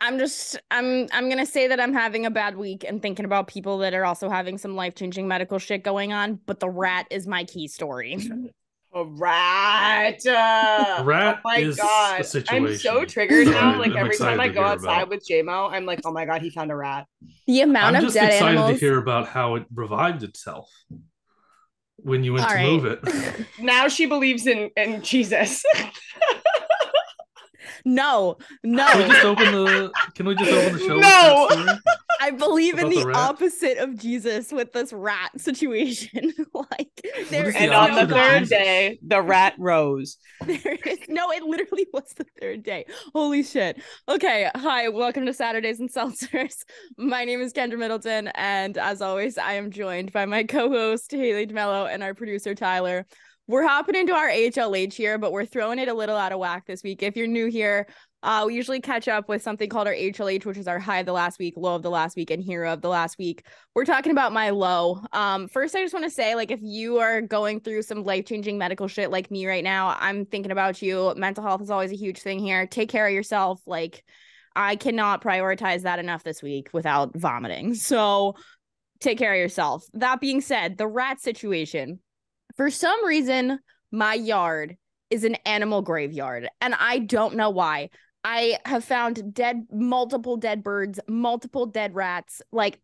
I'm just I'm I'm gonna say that I'm having a bad week and thinking about people that are also having some life changing medical shit going on. But the rat is my key story. A rat. Uh, rat oh my is a god. I'm so triggered now. I'm Like every time I go outside about. with JMO, I'm like, oh my god, he found a rat. The amount of. I'm of just dead excited animals. to hear about how it revived itself when you went All to right. move it. Now she believes in in Jesus. No, Can we no. just open the? Can we just open the show? No. I believe in the the opposite of Jesus with this rat situation. like there is is the and on the no opposite of third Jesus? day, the rat rose. There is no, it literally was the third day. Holy shit. Okay. Hi, welcome to Saturdays and Seltzers. My name is Kendra Middleton, and as always, I am joined by my co-host Haley DeMello and our producer Tyler. We're hopping into our HLH here, but we're throwing it a little out of whack this week. If you're new here, uh, we usually catch up with something called our HLH, which is our high of the last week, low of the last week, and hero of the last week. We're talking about my low. Um, first, I just want to say, like, if you are going through some life changing medical shit like me right now, I'm thinking about you. Mental health is always a huge thing here. Take care of yourself. Like, I cannot prioritize that enough this week without vomiting. So, take care of yourself. That being said, the rat situation. For some reason, my yard is an animal graveyard, and I don't know why. I have found dead, multiple dead birds, multiple dead rats. Like,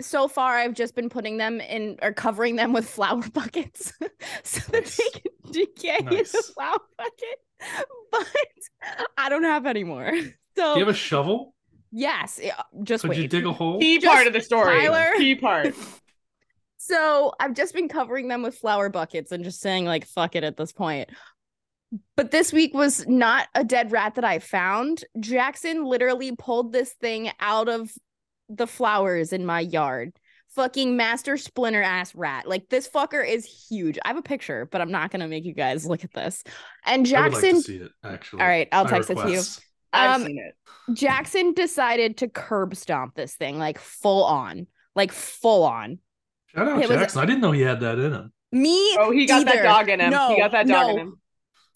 so far, I've just been putting them in or covering them with flower buckets so that Nice. they can decay in the flower bucket. But I don't have any more. So, Do you have a shovel? yes, just Could wait. you dig a hole? Key Just part of the story. Tyler. Key part. So I've just been covering them with flower buckets and just saying like fuck it at this point. But this week was not a dead rat that I found. Jackson literally pulled this thing out of the flowers in my yard. Fucking master splinter ass rat. Like this fucker is huge. I have a picture, but I'm not gonna make you guys look at this. And I would like Jackson to see it. Actually, All right, I'll My text it to you. I've Um, seen it. Jackson decided to curb stomp this thing like full on. Like full on. Shout out it was- Jackson. I didn't know he had that in him. Me Oh, he got that either. dog in him. No, he got that dog in him.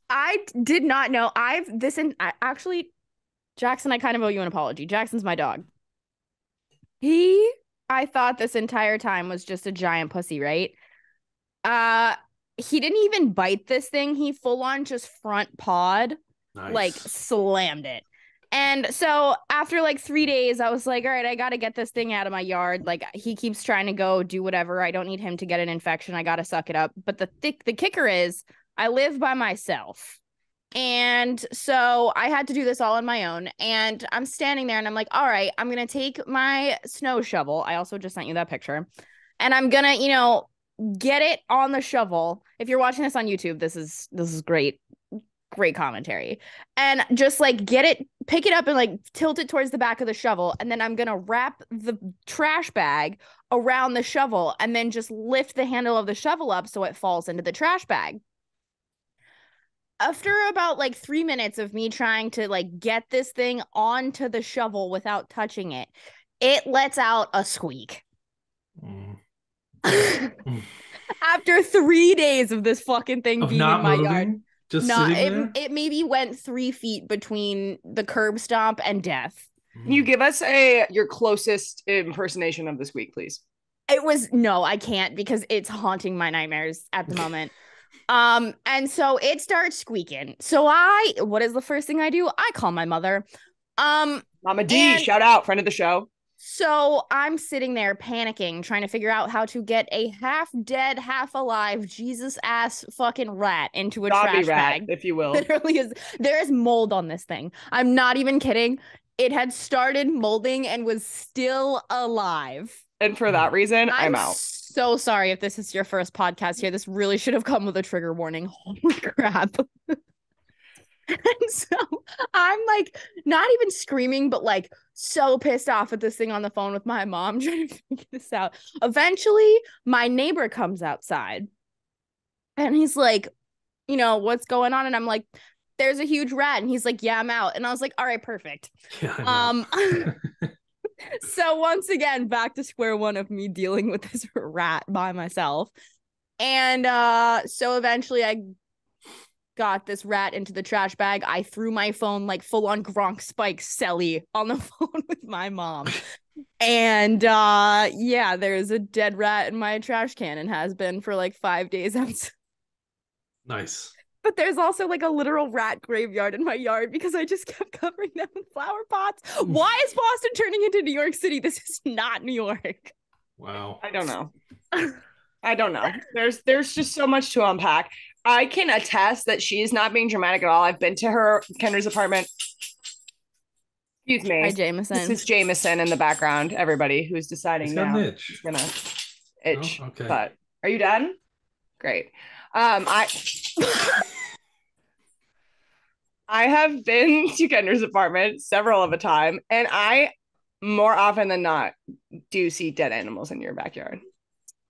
I d- did not know. I've this and I actually, Jackson. I kind of owe you an apology. Jackson's my dog. He, I thought this entire time was just a giant pussy, right? Uh, he didn't even bite this thing. He full on just front pawed, Nice. like slammed it. And so after like three days, I was like, all right, I got to get this thing out of my yard. Like he keeps trying to go do whatever. I don't need him to get an infection. I got to suck it up. But the thick, the kicker is I live by myself. And so I had to do this all on my own. And I'm standing there and I'm like, all right, I'm going to take my snow shovel. I also just sent you that picture. And I'm going to, you know, get it on the shovel. If you're watching this on YouTube, this is this is great great commentary. And just like get it pick it up and like tilt it towards the back of the shovel and then I'm going to wrap the trash bag around the shovel and then just lift the handle of the shovel up so it falls into the trash bag after about like three minutes of me trying to like get this thing onto the shovel without touching it, it lets out a squeak. Mm. After three days of this fucking thing Of being in my moving, yard, just no, sitting it, there. it maybe went three feet between the curb stomp and death. Can you give us a your closest impersonation of this week, please? It was no, I can't because it's haunting my nightmares at the moment. um, and so it starts squeaking. So I, what is the first thing I do? I call my mother. Um, Mama D, And- shout out, friend of the show. So I'm sitting there panicking, trying to figure out how to get a half dead, half alive Jesus ass fucking rat into a Zombie trash rat, bag. if you will. Literally is there is mold on this thing. I'm not even kidding. It had started molding and was still alive. And for that reason, I'm, I'm out. so sorry if this is your first podcast here. This really should have come with a trigger warning. Holy crap. and so I'm like not even screaming, but like so pissed off at this thing on the phone with my mom trying to figure this out. Eventually, my neighbor comes outside and he's like, you know, what's going on? And I'm like, there's a huge rat. And he's like, yeah, I'm out. And I was like, all right, perfect. Yeah, Um, so once again, back to square one of me dealing with this rat by myself. And uh so eventually I got this rat into the trash bag. I threw my phone like full on Gronk Spike Selly on the phone with my mom. and uh yeah, there's a dead rat in my trash can and has been for like five days outside. Nice. But there's also like a literal rat graveyard in my yard because I just kept covering them with flower pots. Why is Boston turning into New York City? This is not New York. Wow. I don't know. I don't know. There's there's just so much to unpack. I can attest that she is not being dramatic at all. I've been to her Kendra's apartment. Excuse me. Hi, Jameson. This is Jameson in the background. Everybody who's deciding He's now itch. gonna itch. Oh, okay. But are you done? Great. Um, I I have been to Kendra's apartment several of a time, and I more often than not do see dead animals in your backyard.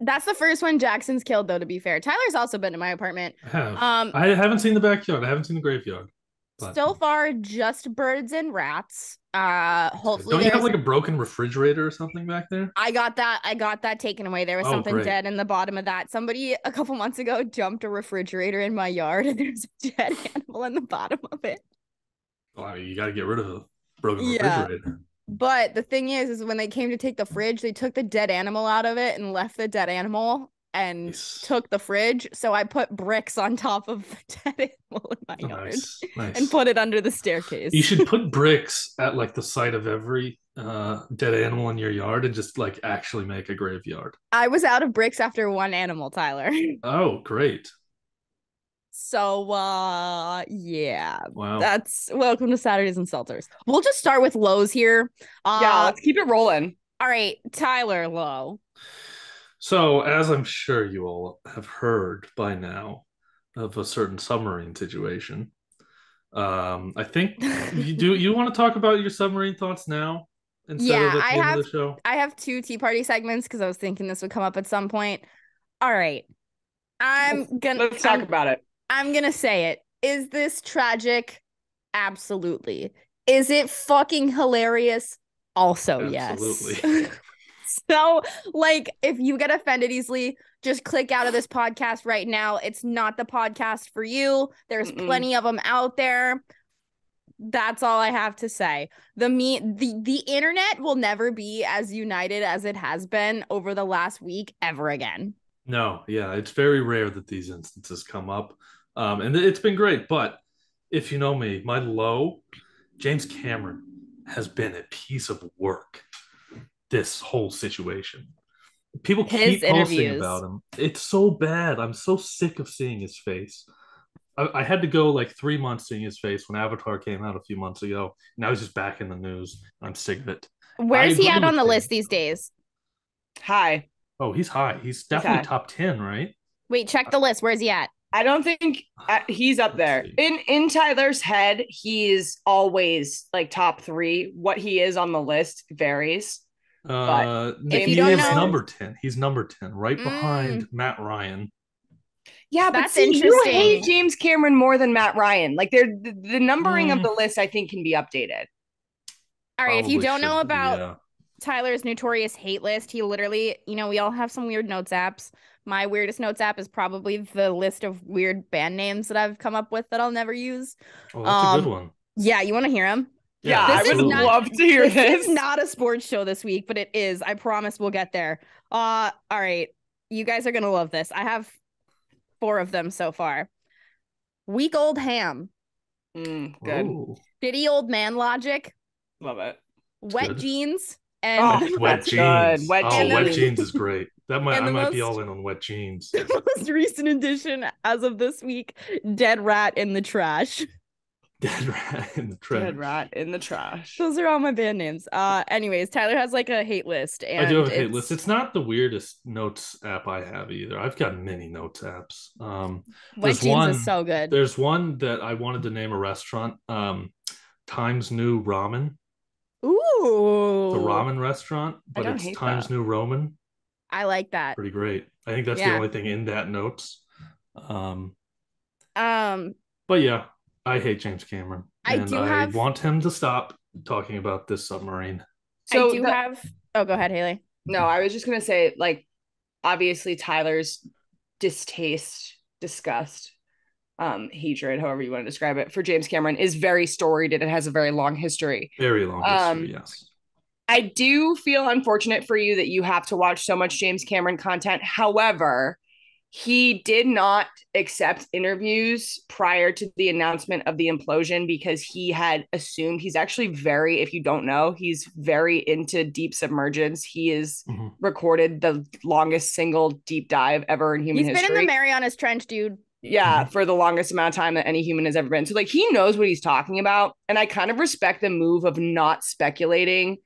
That's the first one Jackson's killed, though, to be fair. Tyler's also been in my apartment. I have. Um, I haven't seen the backyard. I haven't seen the graveyard. But so far, just birds and rats. Uh, hopefully, don't you have like a broken refrigerator or something back there? I got that. I got that taken away. There was Oh, something great. dead in the bottom of that. Somebody a couple months ago dumped a refrigerator in my yard, and there's a dead animal in the bottom of it. Well, I mean, you got to get rid of the broken Yeah. refrigerator. But the thing is, is when they came to take the fridge, they took the dead animal out of it and left the dead animal and Nice. took the fridge. So I put bricks on top of the dead animal in my Oh, yard nice, nice. and put it under the staircase. You should put bricks at like the site of every uh, dead animal in your yard and just like actually make a graveyard. I was out of bricks after one animal, Tyler. Oh, great! So uh yeah. Wow. That's welcome to Saturdays and Seltzers. We'll just start with lows here. Uh yeah, let's keep it rolling. all right, Tyler Low. So, as I'm sure you all have heard by now of a certain submarine situation, um, I think you do. You want to talk about your submarine thoughts now instead Yeah, of the I have- of the show? I have two tea party segments because I was thinking this would come up at some point. All right. I'm gonna Let's talk I'm, about it. I'm gonna say it. Is this tragic? Absolutely. Is it fucking hilarious? Also, Absolutely. yes. so, like, if you get offended easily, just click out of this podcast right now. It's not the podcast for you. There's Mm-mm. plenty of them out there. That's all I have to say. The me the the internet will never be as united as it has been over the last week ever again. No, yeah, it's very rare that these instances come up, um, and it's been great. But if you know me, my low, James Cameron has been a piece of work. This whole situation, people His keep posting interviews. about him. It's so bad. I'm so sick of seeing his face. I, I had to go like three months seeing his face when Avatar came out a few months ago. Now he's just back in the news. I'm sick of it. Where's he at on the you. list these days? Hi. Oh, he's high. He's definitely high. top ten, right? Wait, check the list. Where's he at? I don't think uh, he's up there. In in Tyler's head, he's always like top three. What he is on the list varies. Uh, if he you don't is know- number ten. He's number ten, right Mm. behind Matt Ryan. Yeah, That's but see, you interesting. hate James Cameron more than Matt Ryan. Like they're the, the numbering of Mm. the list, I think, can be updated. All right, if you don't know should be, about yeah. Tyler's notorious hate list, he literally, you know, we all have some weird notes apps. My weirdest notes app is probably the list of weird band names that I've come up with that I'll never use. Oh, that's a um, good one. Yeah, you want to hear them? Yeah, This I would not- love to hear this this. is not a sports show this week, but it is. I promise we'll get there. Uh all right. You guys are gonna love this. I have four of them so far. Week old ham, Mm, good, Ooh. shitty old man logic, love it. wet good. jeans, Oh, and wet jeans. good. Wet oh, wet jeans. jeans is great. That might I the might be all in on wet jeans. the most recent addition as of this week, dead rat in the trash. Dead rat in the trash. Dead rat in the trash. Those are all my band names. Uh anyways, Tyler has like a hate list and I do have a hate it's- list. It's not the weirdest notes app I have either. I've got many notes apps. Um, Wet jeans one- is so good. there's one that I wanted to name a restaurant. Um, Times New Ramen, Ooh. the ramen restaurant, but it's Times that. New Roman. I like that. Pretty great. I think that's the only thing in that notes. Um, Um but yeah, I hate James Cameron, I and do I have- want him to stop talking about this submarine. So I do the- have Oh, go ahead, Haley. No, I was just gonna say, like, obviously Tyler's distaste, disgust, um hatred, however you want to describe it, for James Cameron is very storied and it has a very long history. Very long Um, history, yes. I do feel unfortunate for you that you have to watch so much James Cameron content. However, he did not accept interviews prior to the announcement of the implosion because he had assumed he's actually very, if you don't know, he's very into deep submergence. He is Mhm. recorded the longest single deep dive ever in human He's history. been in the Marianas Trench, dude. Yeah, Mhm. for the longest amount of time that any human has ever been. So like he knows what he's talking about. And I kind of respect the move of not speculating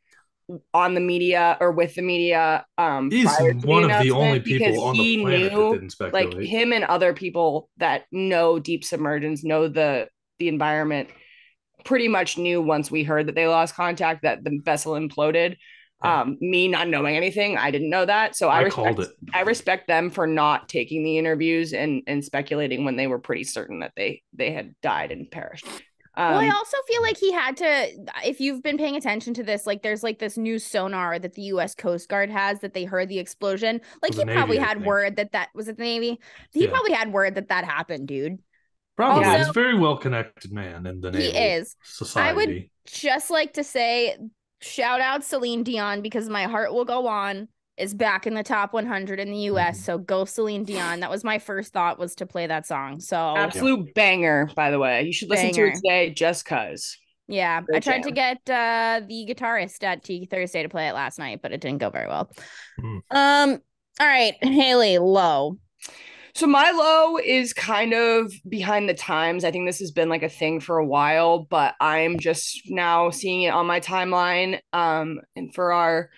on the media or with the media. Um He's one of the only people on he the planet knew, that didn't speculate. like him and other people that know deep submergence, know the the environment, pretty much knew once we heard that they lost contact that the vessel imploded. Yeah. Um, me not knowing anything, I didn't know that. So I, I respect called it. I respect them for not taking the interviews and and speculating when they were pretty certain that they they had died and perished. Um, well, I also feel like he had to. If you've been paying attention to this, like there's like this new sonar that the U.S. Coast Guard has that they heard the explosion. Like he probably Navy, had word that that was it. The Navy. He Yeah. probably had word that that happened, dude. Probably. Also- He's a very well connected man in the Navy. He is. society. I would just like to say, shout out Celine Dion because my heart will go on is back in the top 100 in the U.S. Mhm. So go Celine Dion. That was my first thought was to play that song. So absolute banger, by the way. You should listen to it today just cause. Yeah, I Great tried to get uh the guitarist at T Thursday to play it last night, but it didn't go very well. Hmm. Um, all right, Haley, low. So my low is kind of behind the times. I think this has been like a thing for a while, but I'm just now seeing it on my timeline. Um, and for our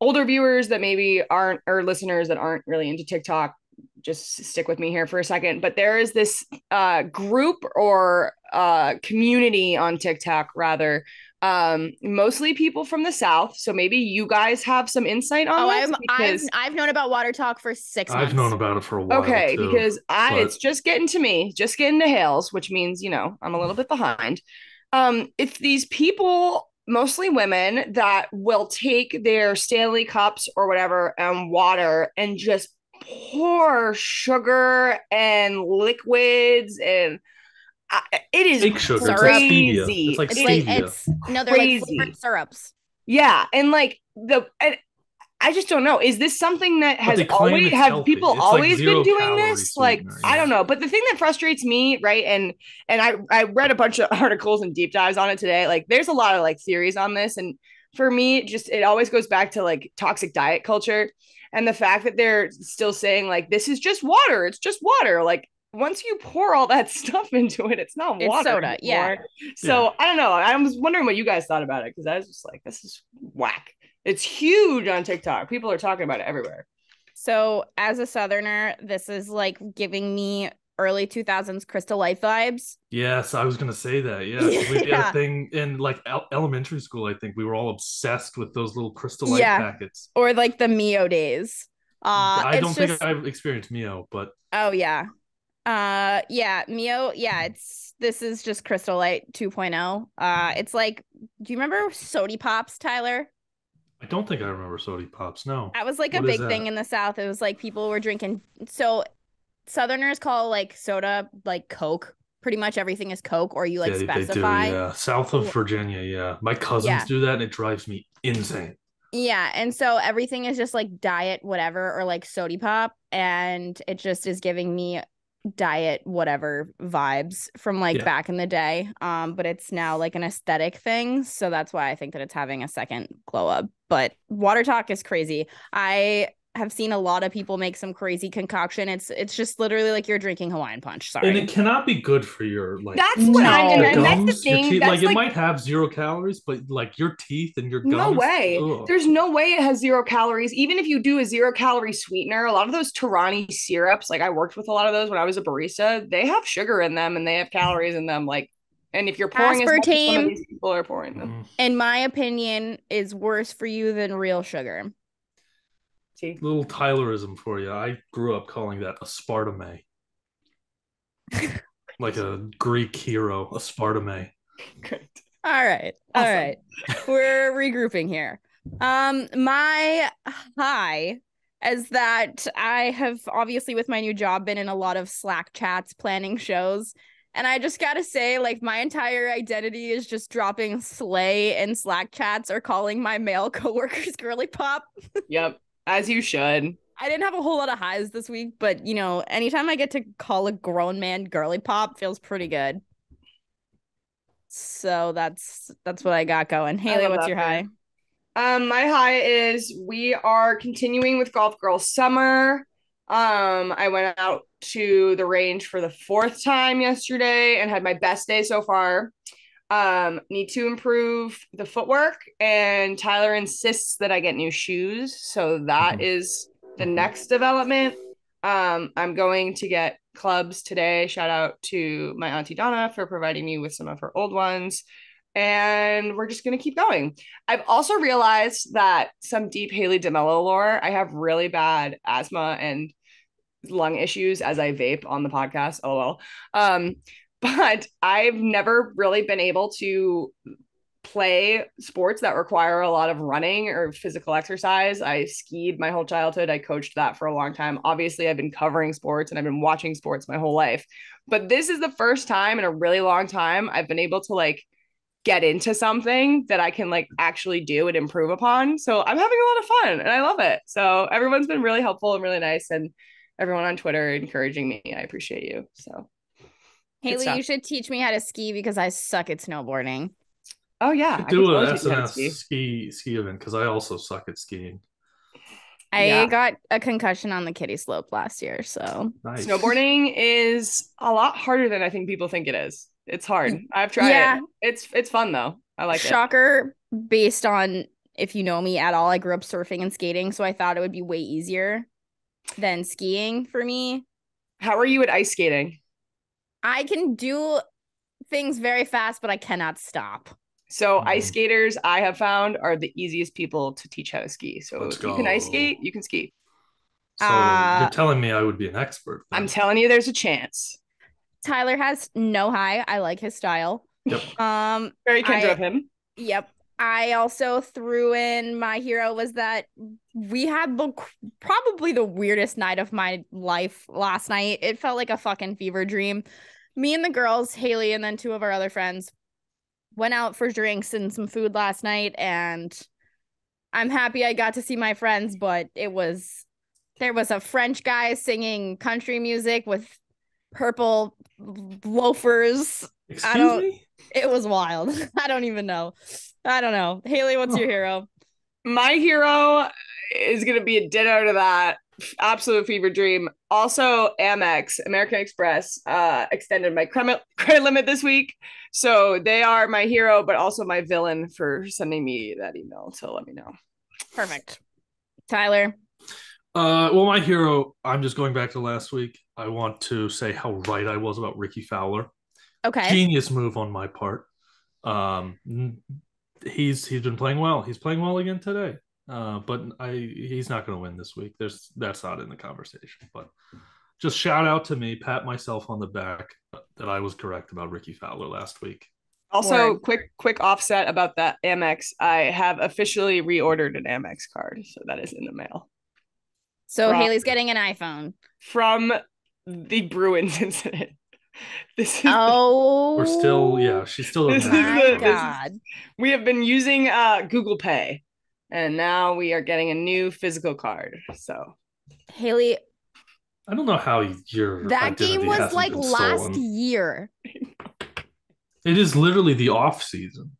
older viewers that maybe aren't or listeners that aren't really into TikTok, just stick with me here for a second. But there is this uh group or uh community on TikTok rather. Um, mostly people from the South. So maybe you guys have some insight on Oh, this I'm, I've because- I've known about WaterTok for six months. I've known about it for a while. Okay, too. because I but- it's just getting to me, just getting to Hales, which means you know I'm a little bit behind. Um, it's these people, mostly women, that will take their Stanley cups or whatever and water and just pour sugar and liquids and I, it is fake sugar. It's like crazy. stevia. It's like It's stevia. like it's no, they're like Crazy. flavored syrups. Yeah, and like the and I just don't know. Is this something that has always have healthy. people It's always zero been doing this? Like sweetener, I don't know. But the thing that frustrates me, right? And and I I read a bunch of articles and deep dives on it today. Like there's a lot of like theories on this, and for me, just it always goes back to like toxic diet culture and the fact that they're still saying like this is just water. It's just water. Like once you pour all that stuff into it, it's not water. It's water. soda, yeah. anymore. So I don't know. I was wondering what you guys thought about it because I was just like, this is whack. It's huge on TikTok. People are talking about it everywhere. So as a southerner, this is like giving me early 2000s Crystal Light vibes. Yes, I was gonna say that. Yeah, 'cause we had Yeah. a thing in like el- elementary school. I think we were all obsessed with those little crystal light Yeah. packets. Or like the Mio days. Uh I don't just, think I've experienced Mio, but Oh yeah. Uh yeah, Mio, yeah, it's this is just Crystal Light 2.0. Uh it's like do you remember Sody Pops, Tyler? I don't think I remember Sody Pops. No. That was like a big thing in the South. It was like people were drinking so Southerners call like soda like Coke. Pretty much everything is Coke or you like yeah, specify. They do, yeah. South of Virginia, yeah. My cousins Yeah. do that and it drives me insane. Yeah, and so everything is just like diet whatever or like sody pop and it just is giving me diet whatever vibes from like Yeah. back in the day. Um but it's now like an aesthetic thing, so that's why I think that it's having a second glow up. But WaterTok is crazy. I have seen a lot of people make some crazy concoction. It's it's just literally like you're drinking Hawaiian punch. Sorry. And it cannot be good for your like That's what No. I'm your and that's the gums, your thing. teeth. That's like, like, it might have zero calories, but like your teeth and your gums. no way. ugh. There's no way it has zero calories. Even if you do a zero calorie sweetener, a lot of those Torani syrups, like I worked with a lot of those when I was a barista, they have sugar in them and they have calories in them. Like, and if you're pouring as much as some Aspartame. of these people are pouring them. Mm. in my opinion is worse for you than real sugar. See, Little Tylerism for you. I grew up calling that aspartame. like a Greek hero, aspartame. great. All right. All Awesome. right. We're regrouping here. Um my high is that I have obviously with my new job been in a lot of Slack chats planning shows. And I just gotta say, like, my entire identity is just dropping slay in Slack chats or calling my male coworkers girly pop. Yep, as you should. I didn't have a whole lot of highs this week, but you know, anytime I get to call a grown man girly pop feels pretty good. So that's that's what I got going. Haley, what's your you. high? Um, my high is we are continuing with Golf Girl Summer. Um, I went out to the range for the fourth time yesterday and had my best day so far. Um, need to improve the footwork, and Tyler insists that I get new shoes. So that Mhm. is the Mhm. next development. Um, I'm going to get clubs today. Shout out to my auntie Donna for providing me with some of her old ones. And we're just gonna keep going. I've also realized that some deep Haley DeMello lore. I have really bad asthma and lung issues as I vape on the podcast. oh well Um, but I've never really been able to play sports that require a lot of running or physical exercise. I skied my whole childhood. I coached that for a long time. Obviously, I've been covering sports and I've been watching sports my whole life. But this is the first time in a really long time I've been able to like get into something that I can like actually do and improve upon. So I'm having a lot of fun and I love it. So everyone's been really helpful and really nice and everyone on Twitter encouraging me. I appreciate you. So Haley, you should teach me how to ski because I suck at snowboarding. oh yeah, I do can a totally teach you how to SNS ski. ski ski event because I also suck at skiing. I Yeah. got a concussion on the kitty slope last year, so Nice. Snowboarding is a lot harder than I think people think it is. It's hard. I've tried Yeah. it. It's it's fun though. I like it. shocker based on if you know me at all, I grew up surfing and skating, so I thought it would be way easier than skiing for me. How are you at ice skating? I can do things very fast, but I cannot stop. So ice Mhm. skaters I have found are the easiest people to teach how to ski. So Let's if you can ice skate, you can ski. So Uh, you're telling me I would be an expert. I'm telling you, there's a chance. Tyler has no high. I like his style. Yep. Um, Very Kendra I- of him. Yep. I also threw in my hero was that we had the probably the weirdest night of my life last night. It felt like a fucking fever dream. Me and the girls, Haley and then two of our other friends, went out for drinks and some food last night and I'm happy I got to see my friends, but it was there was a French guy singing country music with purple loafers Excuse don't- me. it was wild. I don't even know. I don't know. Haley, what's your Oh. hero? My hero is gonna be a ditto to that. Absolute fever dream. Also, Amex, American Express, uh, extended my credit credit limit this week. So they are my hero, but also my villain for sending me that email to let me know. Perfect. Tyler. Uh, well, my hero. I'm just going back to last week. I want to say how right I was about Rickie Fowler. Okay. Genius move on my part. Um, he's he's been playing well. He's playing well again today. Uh, but I he's not going to win this week. There's that's not in the conversation. But just shout out to me, pat myself on the back that I was correct about Rickie Fowler last week. Also, Word. quick quick offset about that Amex. I have officially reordered an Amex card, so that is in the mail So Rock. Haley's getting an iPhone. from the Bruins incident. This is Oh, We're still yeah. She's still This is my the- it. this is- God. we have been using uh Google Pay, and now we are getting a new physical card. So Haley, I don't know how your that game was like last stolen. year. It is literally the off season.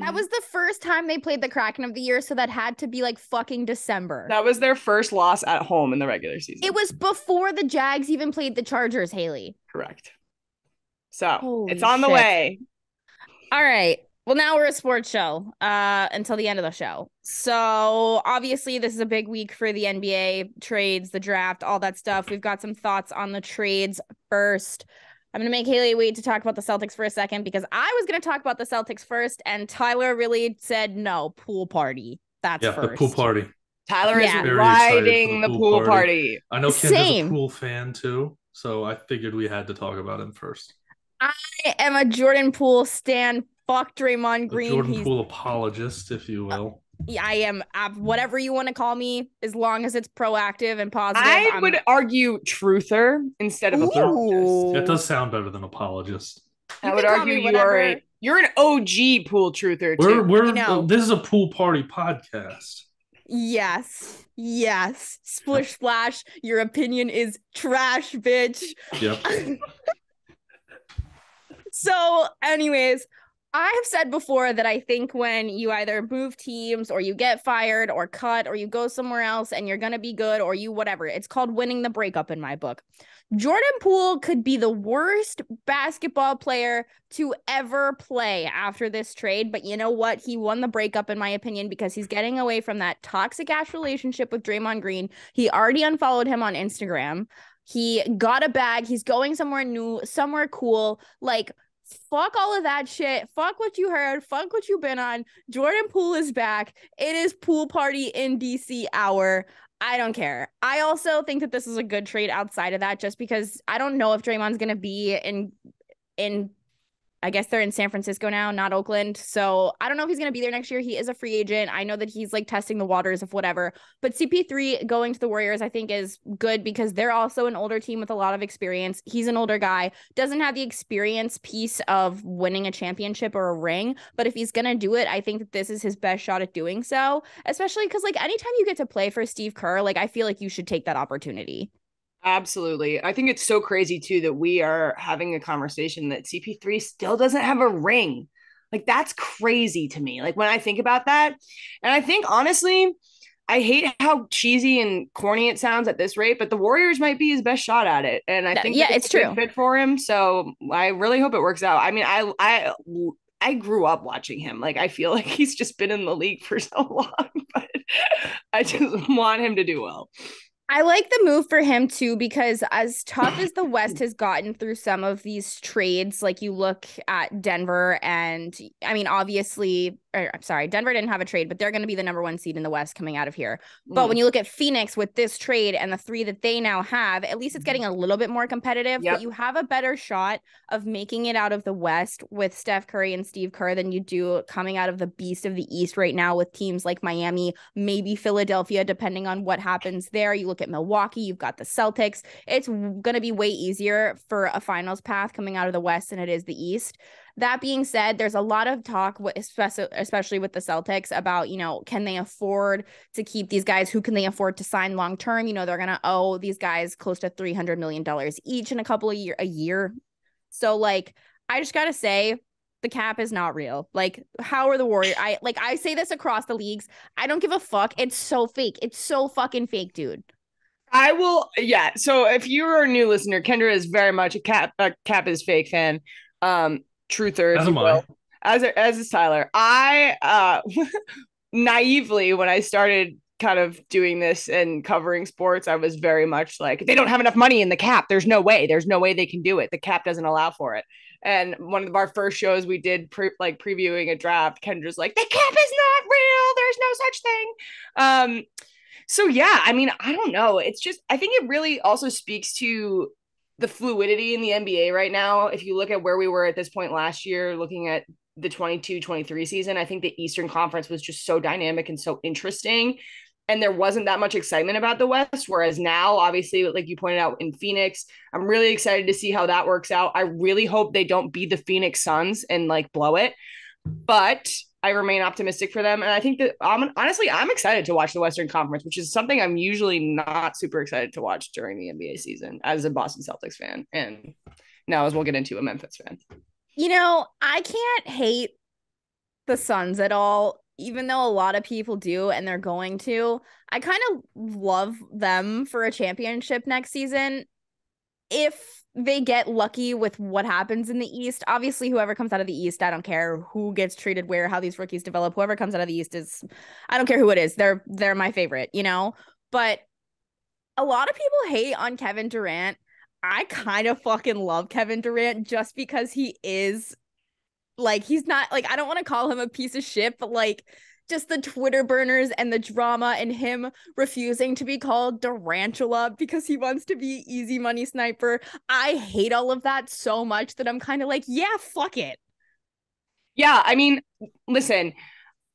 That was the first time they played the Kraken of the year, so that had to be like fucking December. that was their first loss at home in the regular season. it was before the Jags even played the Chargers, Haley. correct. So Holy it's on the way. All right. Well, now we're a sports show uh, until the end of the show. So obviously, this is a big week for the NBA trades, the draft, all that stuff. We've got some thoughts on the trades first. I'm gonna make Haley wait to talk about the Celtics for a second because I was gonna talk about the Celtics first, and Tyler really said no pool party. That's Yeah, first. the pool party. Tyler Yeah. is Very excited for riding the the pool pool party. party. I know Kendra's Same. a pool fan too, so I figured we had to talk about him first. I am a Jordan Poole stan. Fuck Draymond The Green. Jordan He's Poole apologist, if you will. I am uh, whatever you want to call me, as long as it's proactive and positive. I I'm- would argue truther instead of apologist. Ooh. That does sound better than apologist. I would argue me you are a you're an OG pool truther We're too. we're know. this is a pool party podcast. Yes, yes. Splish splash. Your opinion is trash, bitch. Yep. so, anyways, I have said before that I think when you either move teams or you get fired or cut or you go somewhere else and you're going to be good or you whatever, it's called winning the breakup in my book. Jordan Poole could be the worst basketball player to ever play after this trade. But you know what? He won the breakup, in my opinion, because he's getting away from that toxic ass relationship with Draymond Green. He already unfollowed him on Instagram. He got a bag. He's going somewhere new, somewhere cool. Like, fuck all of that shit. Fuck what you heard. Fuck what you've been on. Jordan Poole is back. It is pool party in DC hour. I don't care. I also think that this is a good trade outside of that, just because I don't know if Draymond's gonna be in in I guess they're in San Francisco now, not Oakland. So I don't know if he's going to be there next year. He is a free agent. I know that he's like testing the waters of whatever. But CP3 going to the Warriors, I think, is good because they're also an older team with a lot of experience. He's an older guy, doesn't have the experience piece of winning a championship or a ring. But if he's going to do it, I think that this is his best shot at doing so, especially because, like, anytime you get to play for Steve Kerr, like, I feel like you should take that opportunity. Absolutely. I think it's so crazy too that we are having a conversation that CP3 still doesn't have a ring. Like that's crazy to me. Like when I think about that, and I think honestly, I hate how cheesy and corny it sounds at this rate, but the Warriors might be his best shot at it, and I think yeah, it's a good true. fit for him. So I really hope it works out. I mean, I I I grew up watching him. Like I feel like he's just been in the league for so long, but I just want him to do well. I like the move for him too because as tough as the West has gotten through some of these trades, like you look at Denver and I mean obviously or, I'm sorry, Denver didn't have a trade, but they're going to be the number 1 seed in the West coming out of here. But Mm. when you look at Phoenix with this trade and the 3 that they now have, at least it's getting a little bit more competitive, Yep. but you have a better shot of making it out of the West with Steph Curry and Steve Kerr than you do coming out of the beast of the East right now with teams like Miami, maybe Philadelphia depending on what happens there. You look at Milwaukee, you've got the Celtics. It's going to be way easier for a finals path coming out of the West than it is the East. That being said, there's a lot of talk, especially with the Celtics, about you know can they afford to keep these guys? Who can they afford to sign long term? You know they're gonna owe these guys close to three hundred million dollars each in a couple of year a year. So like, I just gotta say. The cap is not real. Like, how are the Warriors? I like I say this across the leagues. I don't give a fuck. It's so fake. It's so fucking fake, dude. I will, yeah. So if you're a new listener, Kendra is very much a cap a cap is fake fan. Um, truther, As am I. As as is Tyler. I uh naively when I started kind of doing this and covering sports, I was very much like they don't have enough money in the cap. There's no way. There's no way they can do it. The cap doesn't allow for it. And one of our first shows we did pre- like previewing a draft, Kendra's like, the cap is not real. There's no such thing. Um, so yeah, I mean, I don't know. It's just I think it really also speaks to the fluidity in the NBA right now. If you look at where we were at this point last year, looking at the 22-23 season, I think the Eastern Conference was just so dynamic and so interesting. And there wasn't that much excitement about the West. Whereas now, obviously, like you pointed out in Phoenix, I'm really excited to see how that works out. I really hope they don't be the Phoenix Suns and like blow it. But I remain optimistic for them. And I think that um, honestly, I'm excited to watch the Western Conference, which is something I'm usually not super excited to watch during the NBA season as a Boston Celtics fan. And now, as we'll get into, a Memphis fan. You know, I can't hate the Suns at all, even though a lot of people do and they're going to. I kind of love them for a championship next season if they get lucky with what happens in the East. Obviously, whoever comes out of the East, I don't care who gets treated where, how these rookies develop. Whoever comes out of the East is I don't care who it is. They're they're my favorite, you know? But a lot of people hate on Kevin Durant. I kind of fucking love Kevin Durant just because he is like he's not like I don't want to call him a piece of shit, but like just the Twitter burners and the drama and him refusing to be called Durantula because he wants to be easy money sniper. I hate all of that so much that I'm kind of like, yeah, fuck it. Yeah, I mean, listen,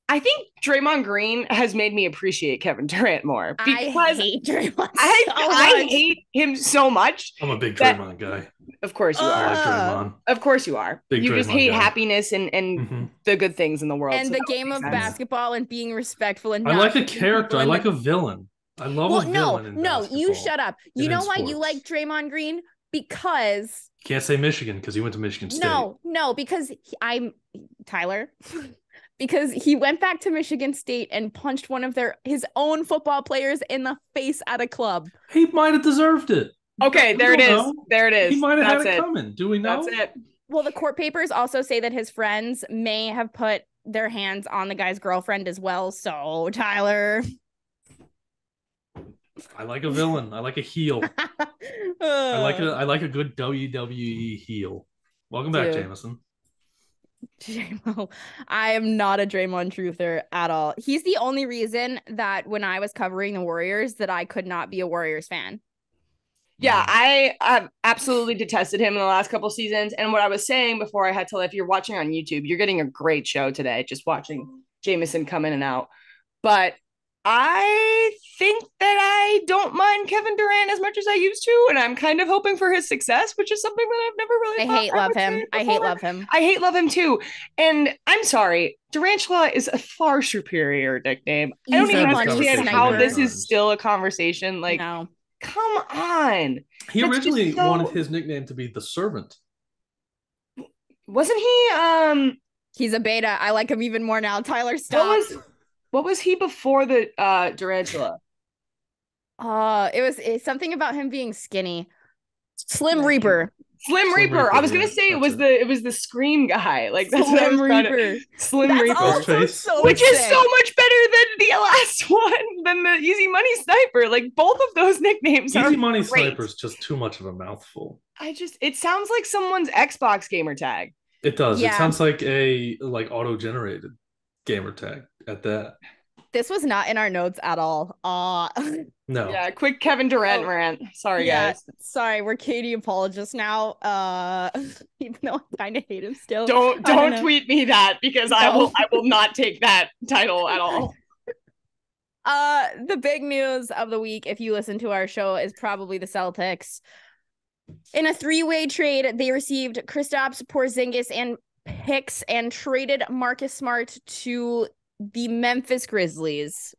I think Draymond Green has made me appreciate Kevin Durant more because I hate Draymond. I, so I much. hate him so much. I'm a big That- Draymond guy. Of course you I are. like Uh, Draymond. Of course you are. Big you just hate guy. happiness and and Mhm. the good things in the world. and so the game of sense. basketball and being respectful and I like a character. I like the- a villain. I love well, a no, villain in no, you shut up. You know in why you like Draymond Green? Because Can't say Michigan because he went to Michigan State. no, no, because he, I'm Tyler. because he went back to Michigan State and punched one of their his own football players in the face at a club. He might have deserved it. Okay, there it don't is. know. There it is. He might have That's had it, it. coming. Do we know? That's it. Well, the court papers also say that his friends may have put their hands on the guy's girlfriend as well. So, Tyler. I like a villain. I like a heel. I like a I like a good WWE heel. Welcome back, Dude. Jameson. JMO. I am not a Draymond truther at all. He's the only reason that when I was covering the Warriors that I could not be a Warriors fan. Yeah, I have absolutely detested him in the last couple seasons. And what I was saying before I had to, if you're watching on YouTube, you're getting a great show today, just watching Jameson come in and out. But I think that I don't mind Kevin Durant as much as I used to, and I'm kind of hoping for his success, which is something that I've never really. I hate I love him. I hate love him. I hate love him too. And I'm sorry, Durantula is a far superior nickname. I don't even understand how this is still a conversation. Like, no. Come on. He That's originally so- wanted his nickname to be the servant. Wasn't he um He's a beta. I like him even more now. Tyler, stop. what was what was he before the uh Durantula? Uh, it was it's something about him being skinny. Slim Reaper. Slim, Slim Reaper. Reaper, I was gonna say it was it. the it was the scream guy. Like that's what I was Slim to- Reaper. Slim That's Reaper. also so which is so much better than the last one, than the Easy Money Sniper. Like both of those nicknames are Easy Money great. Sniper is just too much of a mouthful. I just it sounds like someone's Xbox gamer tag. It does. Yeah. It sounds like a like auto generated gamer tag at that. This was not in our notes at all. Uh No. Yeah, quick Kevin Durant Oh, rant. Sorry yeah, guys. sorry, we're KD apologists now. Uh even though I kind of hate him still. Don't don't don't tweet me that because I will I will not take that title at all. Uh the big news of the week, if you listen to our show, is probably the Celtics. In a three-way trade, they received Kristaps Porzingis and picks and traded Marcus Smart to the Memphis Grizzlies.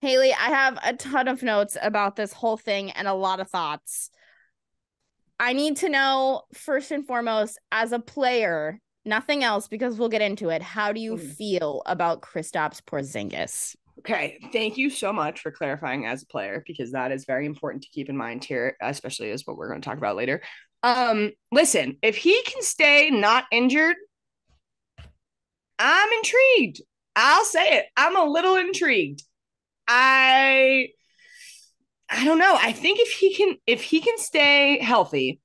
Haley, I have a ton of notes about this whole thing and a lot of thoughts. I need to know first and foremost, as a player, nothing else because we'll get into it. How do you Mhm. feel about Kristaps Porzingis? Okay, thank you so much for clarifying as a player because that is very important to keep in mind here, especially as what we're going to talk about later. Um, listen, if he can stay not injured, I'm intrigued. I'll say it. I'm a little intrigued. I I don't know. I think if he can if he can stay healthy,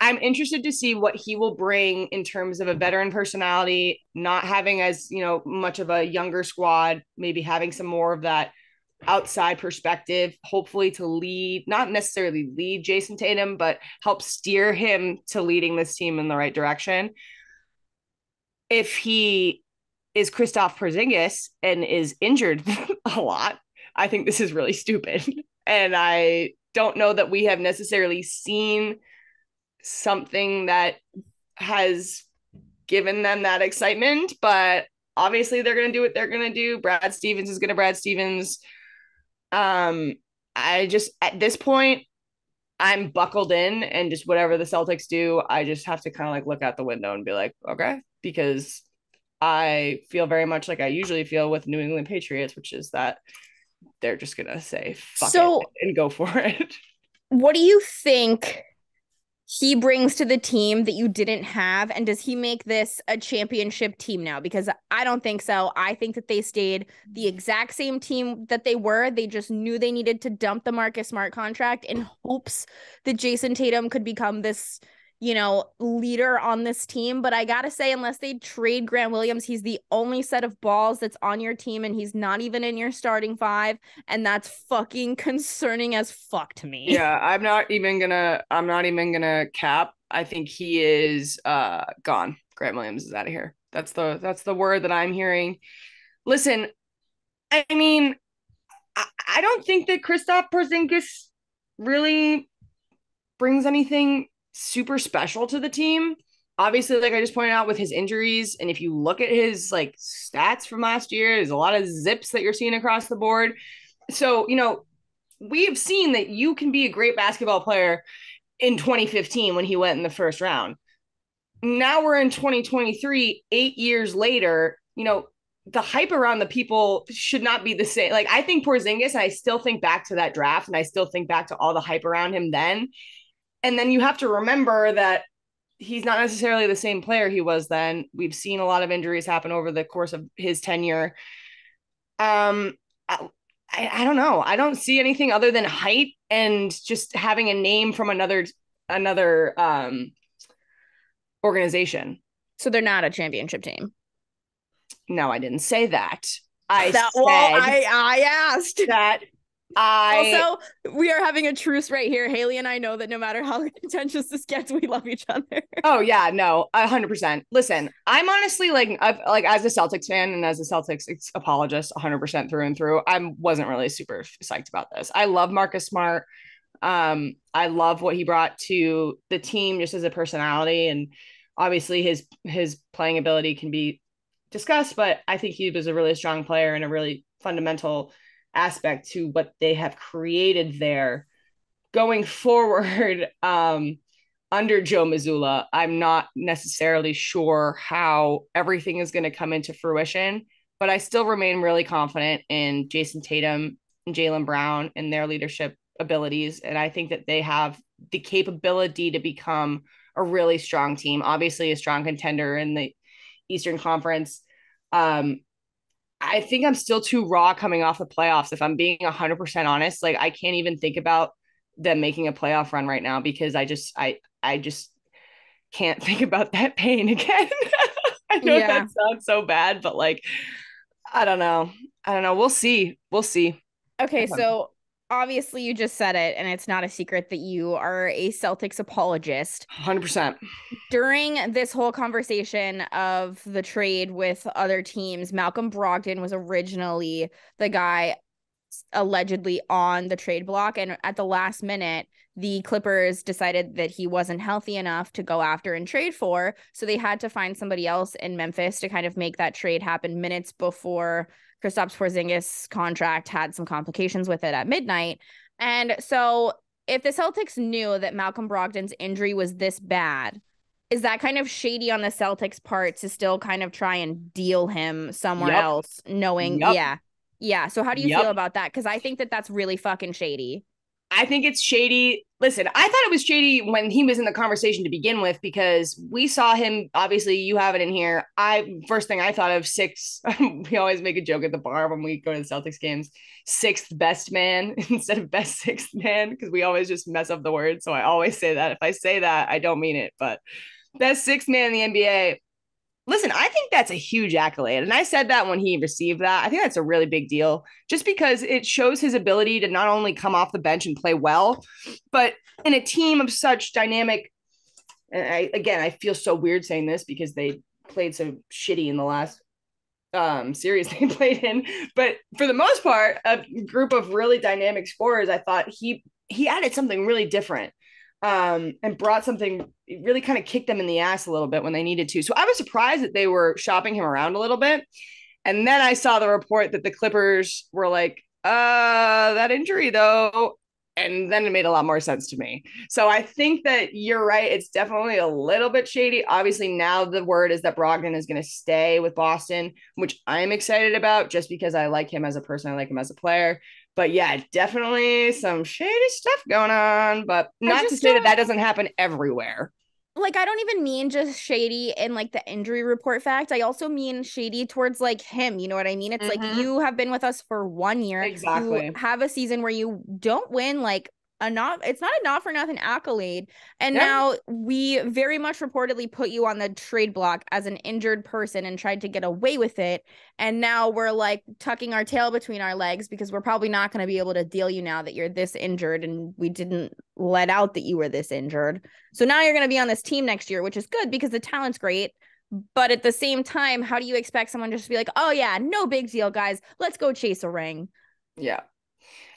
I'm interested to see what he will bring in terms of a veteran personality, not having as, you know, much of a younger squad, maybe having some more of that outside perspective, hopefully to lead, not necessarily lead Jayson Tatum, but help steer him to leading this team in the right direction. If he is Kristaps Porzingis and is injured a lot, I think this is really stupid. And I don't know that we have necessarily seen something that has given them that excitement, but obviously they're going to do what they're going to do. Brad Stevens is going to Brad Stevens. Um I just at this point I'm buckled in and just whatever the Celtics do, I just have to kind of like look out the window and be like, okay, because I feel very much like I usually feel with New England Patriots, which is that they're just gonna say fuck So- it and go for it. What do you think he brings to the team that you didn't have? And does he make this a championship team now? Because I don't think so. I think that they stayed the exact same team that they were. They just knew they needed to dump the Marcus Smart contract in hopes that Jayson Tatum could become this, you know, leader on this team. But I gotta say, unless they trade Grant Williams, he's the only set of balls that's on your team, and he's not even in your starting five. And that's fucking concerning as fuck to me. yeah, I'm not even gonna I'm not even gonna cap. I think he is uh gone. Grant Williams is out of here. That's the that's the word that I'm hearing. Listen, I mean, I, I don't think that Kristaps Porzingis really brings anything super special to the team. Obviously, like I just pointed out with his injuries, and if you look at his like stats from last year, there's a lot of zips that you're seeing across the board. So, you know, we have seen that you can be a great basketball player in 2015 when he went in the first round. Now we're in 2023, eight years later. You know, the hype around the people should not be the same. Like I think Porzingis, and I still think back to that draft, and I still think back to all the hype around him then. And then you have to remember that he's not necessarily the same player he was then. We've seen a lot of injuries happen over the course of his tenure. Um, I, I don't know. I don't see anything other than height and just having a name from another another um organization. So they're not a championship team. No, I didn't say that. I that, said well, I I asked that I also, we are having a truce right here. Haley and I know that no matter how contentious this gets, we love each other. Oh yeah, no, hundred percent. Listen, I'm honestly like, I've, like as a Celtics fan and as a Celtics apologist, hundred percent through and through. I wasn't really super psyched about this. I love Marcus Smart. Um, I love what he brought to the team just as a personality, and obviously his his playing ability can be discussed. But I think he was a really strong player and a really fundamental aspect to what they have created there going forward um, under Joe Mazzulla. I'm not necessarily sure how everything is going to come into fruition, but I still remain really confident in Jayson Tatum and Jaylen Brown and their leadership abilities. And I think that they have the capability to become a really strong team, obviously, a strong contender in the Eastern Conference. Um, I think I'm still too raw coming off the playoffs. If I'm being 100% honest, like I can't even think about them making a playoff run right now because I just I I just can't think about that pain again. I know yeah. that sounds so bad, but like I don't know. I don't know. We'll see. We'll see. Okay, so obviously you just said it and it's not a secret that you are a Celtics apologist. 100%. During this whole conversation of the trade with other teams, Malcolm Brogdon was originally the guy allegedly on the trade block and at the last minute the Clippers decided that he wasn't healthy enough to go after and trade for so they had to find somebody else in Memphis to kind of make that trade happen minutes before Kristaps Porzingis contract had some complications with it at midnight. And so if the Celtics knew that Malcolm Brogdon's injury was this bad, is that kind of shady on the Celtics part to still kind of try and deal him somewhere yep. else knowing yep. yeah. Yeah, so how do you yep. feel about that cuz I think that that's really fucking shady. I think it's shady. Listen, I thought it was shady when he was in the conversation to begin with because we saw him. Obviously, you have it in here. I first thing I thought of six. we always make a joke at the bar when we go to the Celtics games. Sixth best man instead of best sixth man because we always just mess up the word. So I always say that. If I say that, I don't mean it. But best sixth man in the NBA. Listen, I think that's a huge accolade. And I said that when he received that. I think that's a really big deal just because it shows his ability to not only come off the bench and play well, but in a team of such dynamic. And I, again, I feel so weird saying this because they played so shitty in the last um series they played in but for the most part a group of really dynamic scorers i thought he he added something really different um, and brought something really kind of kicked them in the ass a little bit when they needed to. So I was surprised that they were shopping him around a little bit. And then I saw the report that the Clippers were like, uh, that injury though. And then it made a lot more sense to me. So I think that you're right. It's definitely a little bit shady. Obviously, now the word is that Brogdon is going to stay with Boston, which I'm excited about just because I like him as a person. I like him as a player but yeah, definitely some shady stuff going on. But not to say that that doesn't happen everywhere. Like, I don't even mean just shady in like the injury report fact. I also mean shady towards like him. You know what I mean? It's mm-hmm. like you have been with us for one year. Exactly. You have a season where you don't win like a not it's not a not for nothing accolade and yeah. now we very much reportedly put you on the trade block as an injured person and tried to get away with it and now we're like tucking our tail between our legs because we're probably not going to be able to deal you now that you're this injured and we didn't let out that you were this injured so now you're going to be on this team next year which is good because the talent's great But at the same time, how do you expect someone just to be like, oh, yeah, no big deal, guys. Let's go chase a ring? Yeah.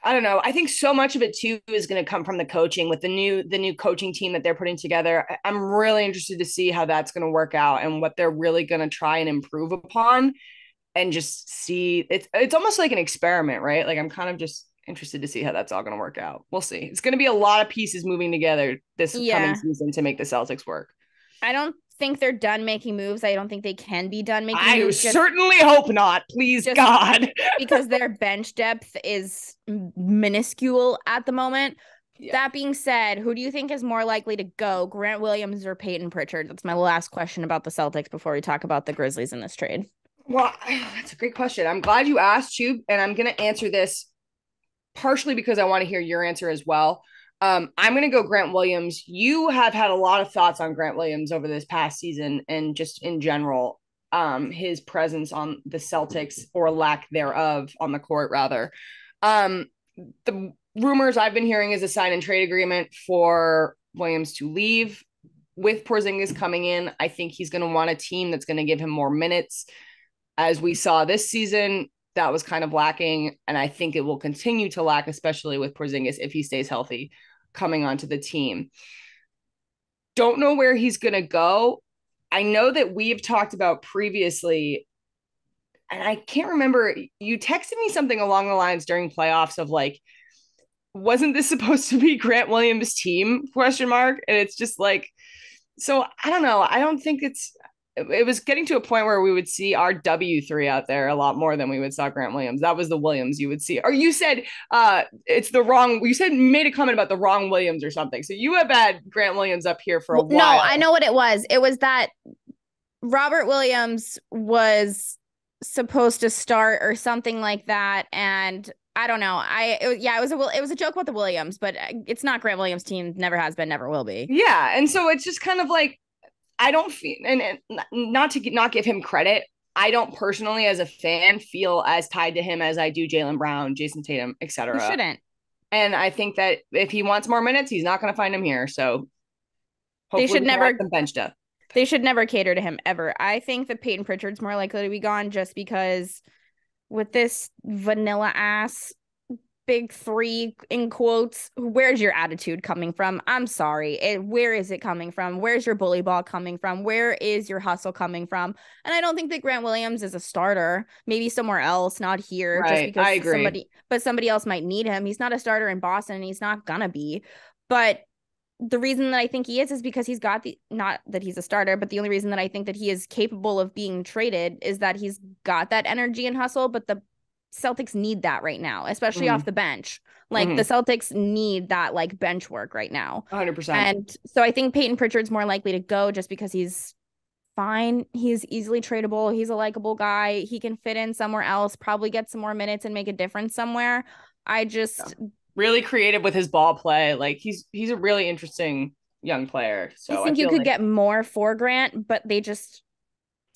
I don't know. I think so much of it too is going to come from the coaching with the new the new coaching team that they're putting together. I'm really interested to see how that's going to work out and what they're really going to try and improve upon and just see it's it's almost like an experiment, right? Like I'm kind of just interested to see how that's all going to work out. We'll see. It's going to be a lot of pieces moving together this yeah. coming season to make the Celtics work. I don't think they're done making moves. I don't think they can be done making I moves. I certainly hope not. Please, God. because their bench depth is minuscule at the moment. Yeah. That being said, who do you think is more likely to go, Grant Williams or Payton Pritchard? That's my last question about the Celtics before we talk about the Grizzlies in this trade. Well, that's a great question. I'm glad you asked, Tube, and I'm going to answer this partially because I want to hear your answer as well. Um, I'm going to go Grant Williams. You have had a lot of thoughts on Grant Williams over this past season and just in general, um, his presence on the Celtics or lack thereof on the court, rather. Um, the rumors I've been hearing is a sign and trade agreement for Williams to leave. With Porzingis coming in, I think he's going to want a team that's going to give him more minutes. As we saw this season, that was kind of lacking, and I think it will continue to lack, especially with Porzingis if he stays healthy coming onto the team. Don't know where he's going to go. I know that we've talked about previously, and I can't remember. You texted me something along the lines during playoffs of like, wasn't this supposed to be Grant Williams' team? Question mark. And it's just like, so I don't know. I don't think it's it was getting to a point where we would see our W3 out there a lot more than we would saw Grant Williams. That was the Williams you would see. Or you said uh it's the wrong you said made a comment about the wrong Williams or something. So you have had Grant Williams up here for a while. No, I know what it was. It was that Robert Williams was supposed to start or something like that and I don't know. I it, yeah, it was a it was a joke about the Williams, but uh, it's not Grant Williams' team. Never has been, never will be. Yeah, and so it's just kind of like I don't feel, and, and not to not give him credit, I don't personally, as a fan, feel as tied to him as I do Jaylen Brown, Jayson Tatum, etc. You shouldn't. And I think that if he wants more minutes, he's not going to find him here. So they should never benched up. They should never cater to him ever. I think that Payton Pritchard's more likely to be gone just because with this vanilla ass big three in quotes where's your attitude coming from? I'm sorry. It, where is it coming from? Where's your bully ball coming from? Where is your hustle coming from? And i don't think that grant williams is a starter. Maybe somewhere else not here right. just because I agree. somebody but somebody else might need him. He's not a starter in boston and he's not gonna be. But the reason that I think he is is because he's got the not that he's a starter, but the only reason that I think that he is capable of being traded is that he's got that energy and hustle, but the Celtics need that right now, especially mm-hmm. off the bench. Like mm-hmm. the Celtics need that like bench work right now. 100%. And so I think Payton Pritchard's more likely to go just because he's fine. He's easily tradable. He's a likable guy. He can fit in somewhere else, probably get some more minutes and make a difference somewhere. I just yeah. really creative with his ball play. Like he's he's a really interesting young player. So I think I you could like... get more for Grant, but they just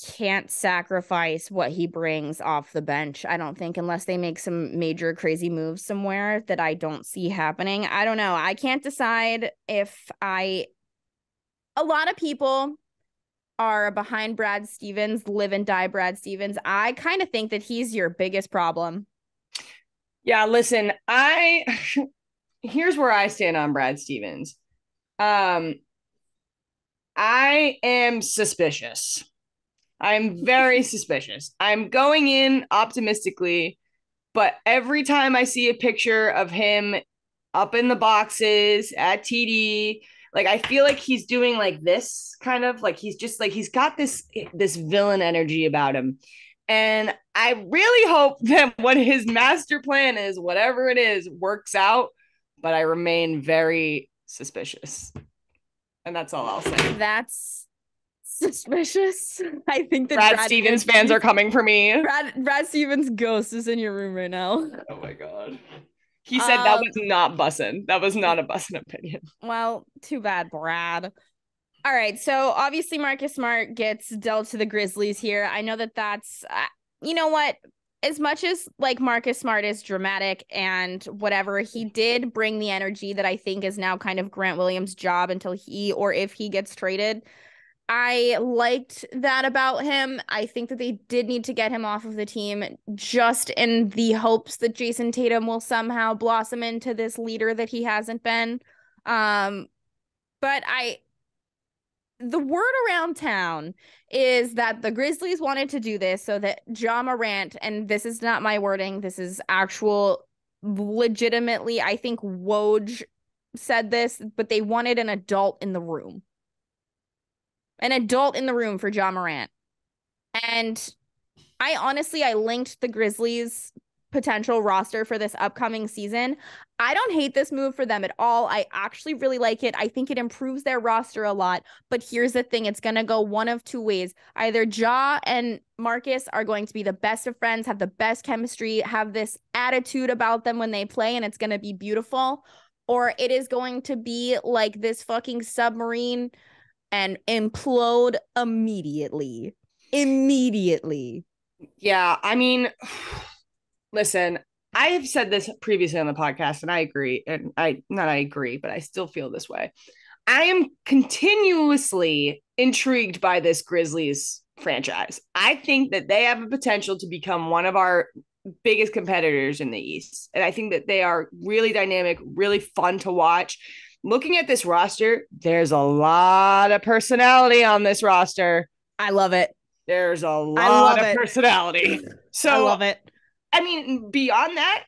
can't sacrifice what he brings off the bench. I don't think unless they make some major crazy moves somewhere that I don't see happening. I don't know. I can't decide if I a lot of people are behind Brad Stevens, live and die Brad Stevens. I kind of think that he's your biggest problem. Yeah, listen, I here's where I stand on Brad Stevens. Um I am suspicious I'm very suspicious. I'm going in optimistically, but every time I see a picture of him up in the boxes at TD, like I feel like he's doing like this kind of like he's just like he's got this this villain energy about him. And I really hope that what his master plan is, whatever it is, works out, but I remain very suspicious. And that's all I'll say. That's suspicious. I think that Brad, Brad Stevens fans are coming for me. Brad Brad Stevens ghost is in your room right now. Oh my god. He said um, that was not bussin'. That was not a bussin' opinion. Well, too bad, Brad. All right, so obviously Marcus Smart gets dealt to the Grizzlies here. I know that that's, uh, you know what, as much as like Marcus Smart is dramatic and whatever, he did bring the energy that I think is now kind of Grant Williams' job until he or if he gets traded I liked that about him. I think that they did need to get him off of the team just in the hopes that Jayson Tatum will somehow blossom into this leader that he hasn't been. Um, but I the word around town is that the Grizzlies wanted to do this so that Ja Morant, and this is not my wording, this is actual legitimately, I think Woj said this, but they wanted an adult in the room. An adult in the room for Ja Morant. And I honestly I linked the Grizzlies potential roster for this upcoming season. I don't hate this move for them at all. I actually really like it. I think it improves their roster a lot. But here's the thing it's going to go one of two ways. Either Ja and Marcus are going to be the best of friends, have the best chemistry, have this attitude about them when they play, and it's going to be beautiful. Or it is going to be like this fucking submarine and implode immediately. Immediately. Yeah. I mean, listen, I have said this previously on the podcast, and I agree. And I not I agree, but I still feel this way. I am continuously intrigued by this Grizzlies franchise. I think that they have a potential to become one of our biggest competitors in the East. And I think that they are really dynamic, really fun to watch. Looking at this roster, there's a lot of personality on this roster. I love it. There's a lot of it. personality. So I love it. I mean, beyond that,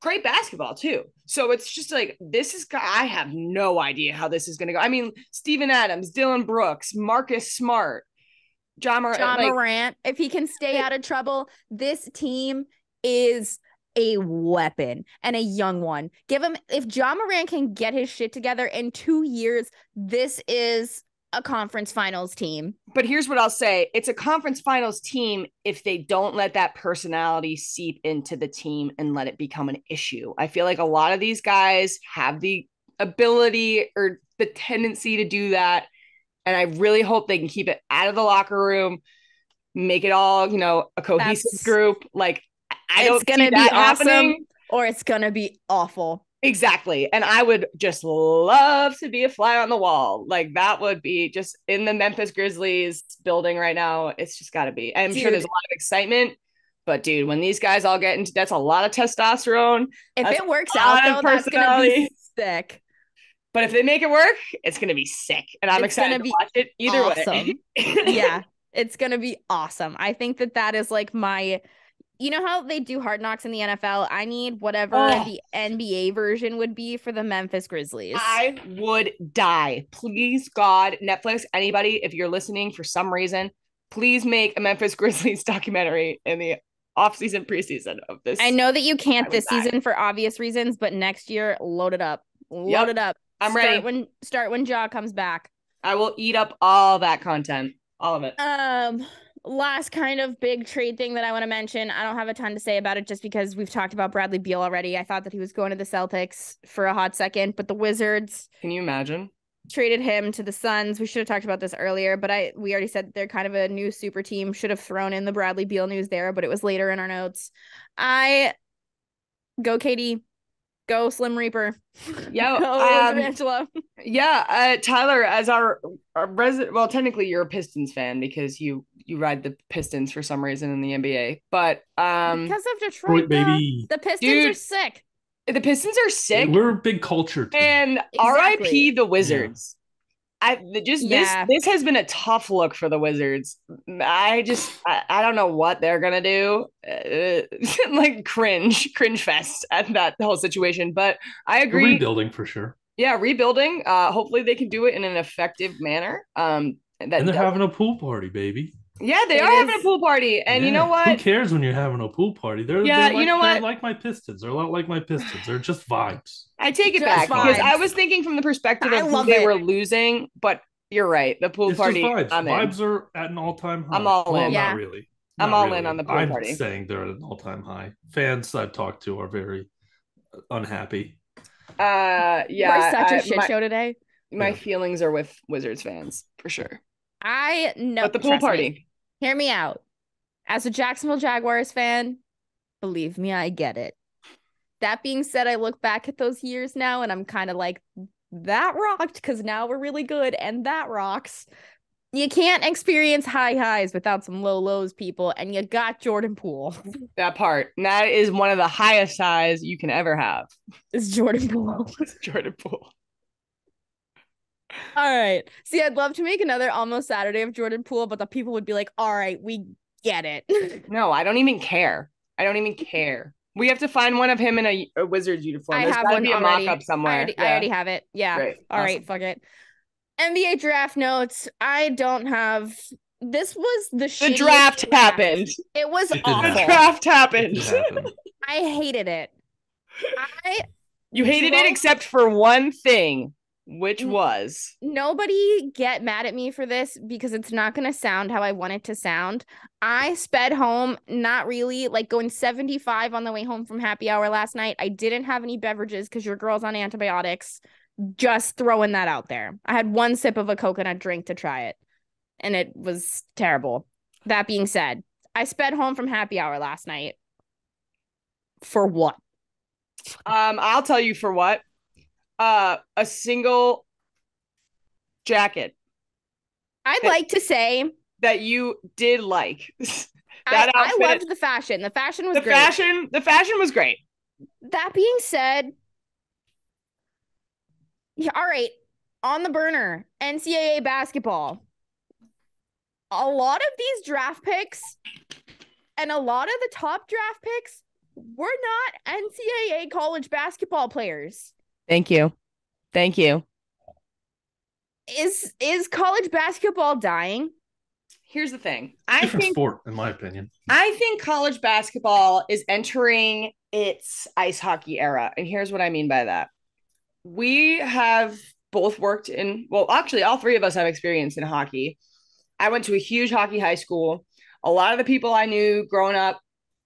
great basketball too. So it's just like this is I have no idea how this is going to go. I mean, Steven Adams, Dillon Brooks, Marcus Smart, Ja, Morant. Ja like, Morant, if he can stay out of trouble, this team is a weapon and a young one. Give him if Ja Morant can get his shit together in 2 years, this is a conference finals team. But here's what I'll say it's a conference finals team if they don't let that personality seep into the team and let it become an issue. I feel like a lot of these guys have the ability or the tendency to do that. And I really hope they can keep it out of the locker room, make it all, you know, a cohesive That's, group. Like, I it's gonna be awesome happening. or it's gonna be awful. Exactly. And I would just love to be a fly on the wall. Like that would be just in the Memphis Grizzlies building right now. It's just got to be. I'm dude. sure there's a lot of excitement, but dude, when these guys all get into that's a lot of testosterone. If it works out, though, that's gonna be sick. But if they make it work, it's gonna be sick, and I'm it's excited to watch it either awesome. way. yeah, it's gonna be awesome. I think that that is like my you know how they do hard knocks in the NFL? I need whatever oh. the NBA version would be for the Memphis Grizzlies. I would die. Please, God, Netflix, anybody, if you're listening for some reason, please make a Memphis Grizzlies documentary in the off-season preseason of this. I know that you can't this die. season for obvious reasons, but next year, load it up. Load yep. it up. I'm start ready. When start when Ja comes back. I will eat up all that content. All of it. Um last kind of big trade thing that I want to mention. I don't have a ton to say about it just because we've talked about Bradley Beal already. I thought that he was going to the Celtics for a hot second, but the Wizards Can you imagine? Traded him to the Suns. We should have talked about this earlier, but I we already said they're kind of a new super team. Should have thrown in the Bradley Beal news there, but it was later in our notes. I go KD. Go Slim Reaper. Yo, Go um, Angelo. Yeah, uh, Tyler, as our, our resident, well, technically you're a Pistons fan because you you ride the Pistons for some reason in the NBA, but um, because of Detroit, baby, the Pistons dude, are sick. The Pistons are sick. We're a big culture, team. and exactly. RIP the Wizards. I just yeah. this this has been a tough look for the Wizards. I just I, I don't know what they're gonna do. Uh, like cringe, cringe fest at that whole situation. But I agree. rebuilding for sure. Yeah, rebuilding. Uh, hopefully they can do it in an effective manner. Um, that, and they're having a pool party, baby. Yeah, they it are is. having a pool party, and yeah. you know what? Who cares when you're having a pool party? They're yeah, they're like, you know what? like my Pistons. They're a lot like my Pistons. They're just vibes. I take it just back vibes. because I was thinking from the perspective of who they it. were losing, but you're right. The pool it's party. vibes. I'm vibes in. are at an all time high. I'm all well, in. Yeah. Not really. I'm all really. in on the pool I'm party. saying they're at an all time high. Fans I've talked to are very unhappy. Uh, yeah. We're such a shit my, show today. My yeah. feelings are with Wizards fans for sure. I know. But the pool party. Me hear me out. As a Jacksonville Jaguars fan, believe me, I get it. That being said, I look back at those years now and I'm kind of like, that rocked because now we're really good and that rocks. You can't experience high highs without some low lows, people, and you got Jordan Poole. That part. And that is one of the highest highs you can ever have. It's Jordan Poole. Jordan Poole. All right. See, I'd love to make another almost Saturday of Jordan Poole, but the people would be like, all right, we get it. No, I don't even care. I don't even care. We have to find one of him in a, a Wizards uniform. I There's have gotta one be a already. mock-up somewhere. I already, I already have it. Yeah. Great. All right, Awesome. fuck it. NBA draft notes. I don't have. This was the The shittiest draft happened. It was It awful. The draft happened. I hated it. I You hated Well- it except for one thing, which was nobody get mad at me for this because it's not going to sound how I want it to sound. I sped home, not really, like going 75 on the way home from happy hour last night. I didn't have any beverages because your girl's on antibiotics. Just throwing that out there. I had one sip of a coconut drink to try it, and it was terrible. That being said, I sped home from happy hour last night. For what? um I'll tell you for what. Uh a single jacket I'd Hey. like to say that you did like. I, That I outfit- loved the fashion. The fashion was the great. fashion, the fashion was great. That being said, yeah, all right, on the burner, NCAA basketball. A lot of these draft picks and a lot of the top draft picks were not NCAA college basketball players. Thank you. Thank you. Is is college basketball dying? Here's the thing. I Different think sport, in my opinion. I think college basketball is entering its ice hockey era. And here's what I mean by that. We have both worked in, well, actually, all three of us have experience in hockey. I went to a huge hockey high school. A lot of the people I knew growing up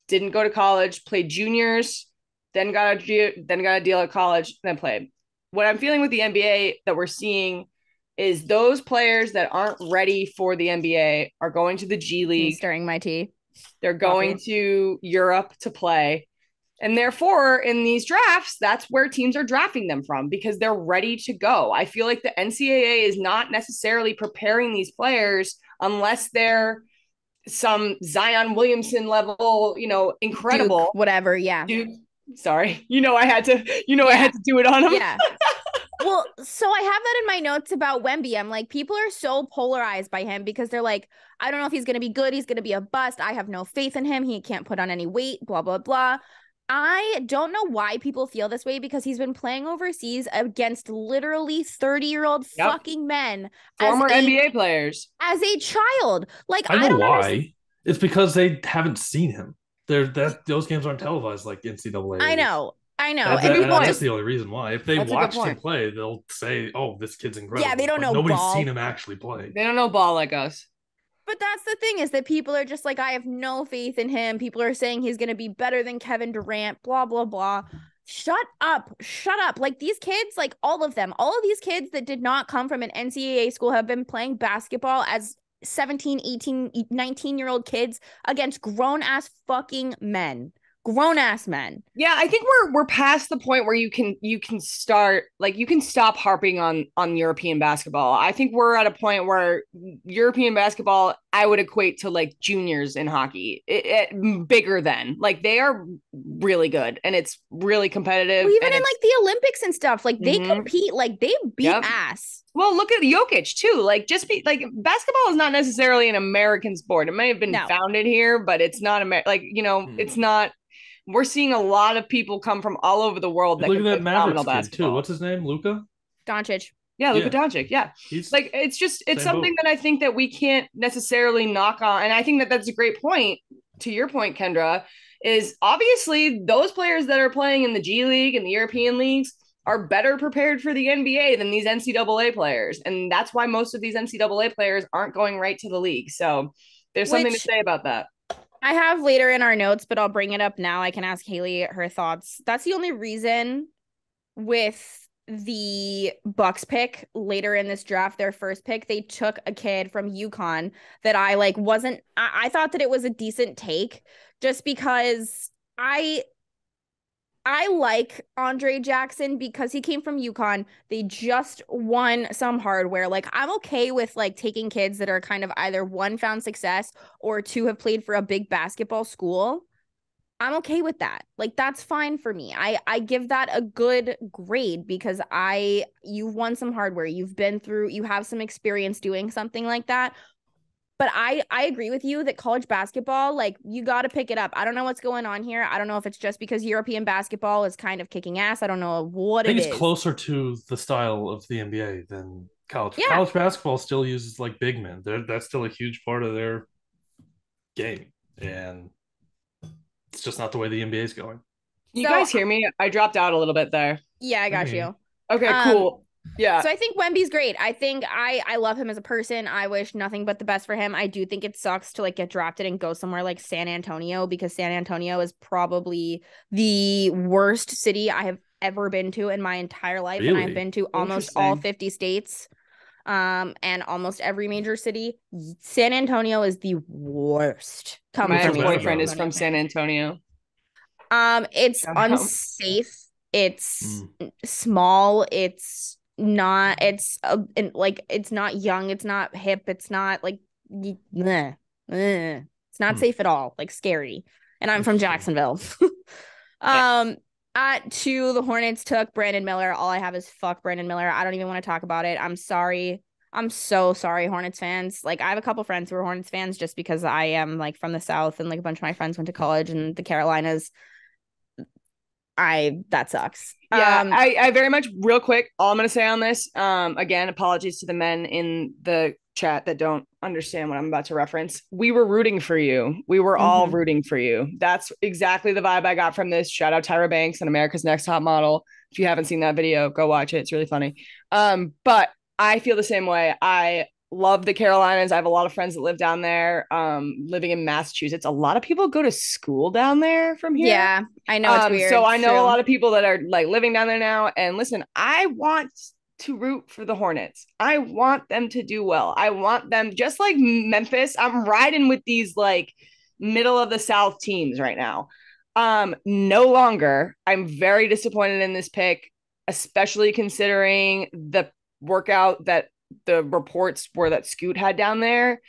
didn't go to college, played juniors, then got a then got a deal at college, then played. What I'm feeling with the NBA that we're seeing is those players that aren't ready for the NBA are going to the G I'm League. stirring my tea. They're going to Europe to play. And therefore, in these drafts, that's where teams are drafting them from because they're ready to go. I feel like the NCAA is not necessarily preparing these players unless they're some Zion Williamson level, you know, incredible. Duke, whatever. Yeah. Dude, sorry. You know I had to, you know I had to do it on him. Yeah. well, so I have that in my notes about Wemby. I'm like, people are so polarized by him because they're like, I don't know if he's going to be good. He's going to be a bust. I have no faith in him. He can't put on any weight, blah, blah, blah. I don't know why people feel this way because he's been playing overseas against literally 30 year old Yep. fucking men Former as a, NBA players. as a child. Like, I, I know don't why. understand. It's because they haven't seen him. They're that those games aren't televised like NCAA. I know. I know. That- that- that's the only reason why. If they That's watched him play, they'll say, "Oh, this kid's incredible." Yeah, they don't But know Nobody's ball. seen him actually play. They don't know ball like us. But that's the thing is that people are just like, I have no faith in him. People are saying he's going to be better than Kevin Durant, blah, blah, blah. Shut up. Shut up. Like these kids, like all of them, all of these kids that did not come from an NCAA school have been playing basketball as 17, 18, 19 year old kids against grown ass fucking men. Grown ass men. Yeah, I think we're we're past the point where you can you can start like you can stop harping on on European basketball. I think we're at a point where European basketball I would equate to like juniors in hockey, it, it- bigger than like they are really good and it's really competitive. Well, even in like the Olympics and stuff, like they Mhm. compete, like they beat Yep. ass. well, look at Jokic too. Like just be like basketball is not necessarily an American sport. It may have been No. founded here, but it's not Amer- like you know Hmm. it's not. We're seeing a lot of people come from all over the world that Look at that Mavericks phenomenal kid too. What's his name? Luka. Doncic. Yeah, Luka Yeah. Doncic. Yeah, He's like it's just it's something boat. that I think that we can't necessarily knock on, and I think that that's a great point. To your point, Kendra, is obviously those players that are playing in the G League and the European leagues are better prepared for the NBA than these NCAA players, and that's why most of these NCAA players aren't going right to the league. So there's something to say about that. I have later in our notes, but I'll bring it up now. I can ask Haley her thoughts. That's the only reason with the Bucks pick later in this draft, their first pick, they took a kid from UConn that I like wasn't I, I thought that it was a decent take just because I I like Andre Jackson because he came from UConn. They just won some hardware. Like I'm okay with like taking kids that are kind of either one found success or two have played for a big basketball school. I'm okay with that. Like that's fine for me. I I give that a good grade because I you've won some hardware. You've been through you have some experience doing something like that but I I agree with you that college basketball like you got to pick it up. I don't know what's going on here. I don't know if it's just because European basketball is kind of kicking ass. I don't know what I think it it's is. closer to the style of the NBA than college. Yeah. College basketball still uses like big men. They're, that's still a huge part of their game, and it's just not the way the NBA is going. You So- guys hear me? I dropped out a little bit there. Yeah, I got Mhm. you. Okay, Um, cool. Yeah. So I think Wemby's great. I think I I love him as a person. I wish nothing but the best for him. I do think it sucks to like get drafted and go somewhere like San Antonio because San Antonio is probably the worst city I have ever been to in my entire life and I've been to almost all 50 states um and almost every major city. San Antonio is the worst. Come My from from San boyfriend is from San Antonio. Um, it's Shout out. unsafe. It's Mm. small. It's not. It's uh, and, like it's not young. It's not hip. It's not like y- meh, eh. it's not Hmm. safe at all. Like scary. And I'm from Jacksonville. um. At two, the Hornets took Brandon Miller. All I have is fuck Brandon Miller. I don't even want to talk about it. I'm sorry. I'm so sorry, Hornets fans. Like, I have a couple friends who are Hornets fans just because I am like from the South and like a bunch of my friends went to college in the Carolinas. I that sucks. Yeah, Um, I, I very much real quick. All I'm gonna say on this, um, again, apologies to the men in the chat that don't understand what I'm about to reference. We were rooting for you. We were all Mhm. rooting for you. That's exactly the vibe I got from this. Shout out Tyra Banks and America's Next Top Model. If you haven't seen that video, go watch it. It's really funny. Um, but I feel the same way. I love the Carolinas. I have a lot of friends that live down there. Um, living in Massachusetts, a lot of people go to school down there from here. yeah, I know it's Um, weird. So I know True. a lot of people that are like living down there now. And listen, I want to root for the Hornets. I want them to do well. I want them just like Memphis. I'm riding with these like middle of the South teams right now. Um, no longer. I'm very disappointed in this pick, especially considering the workout that the reports were that Scoot had down there,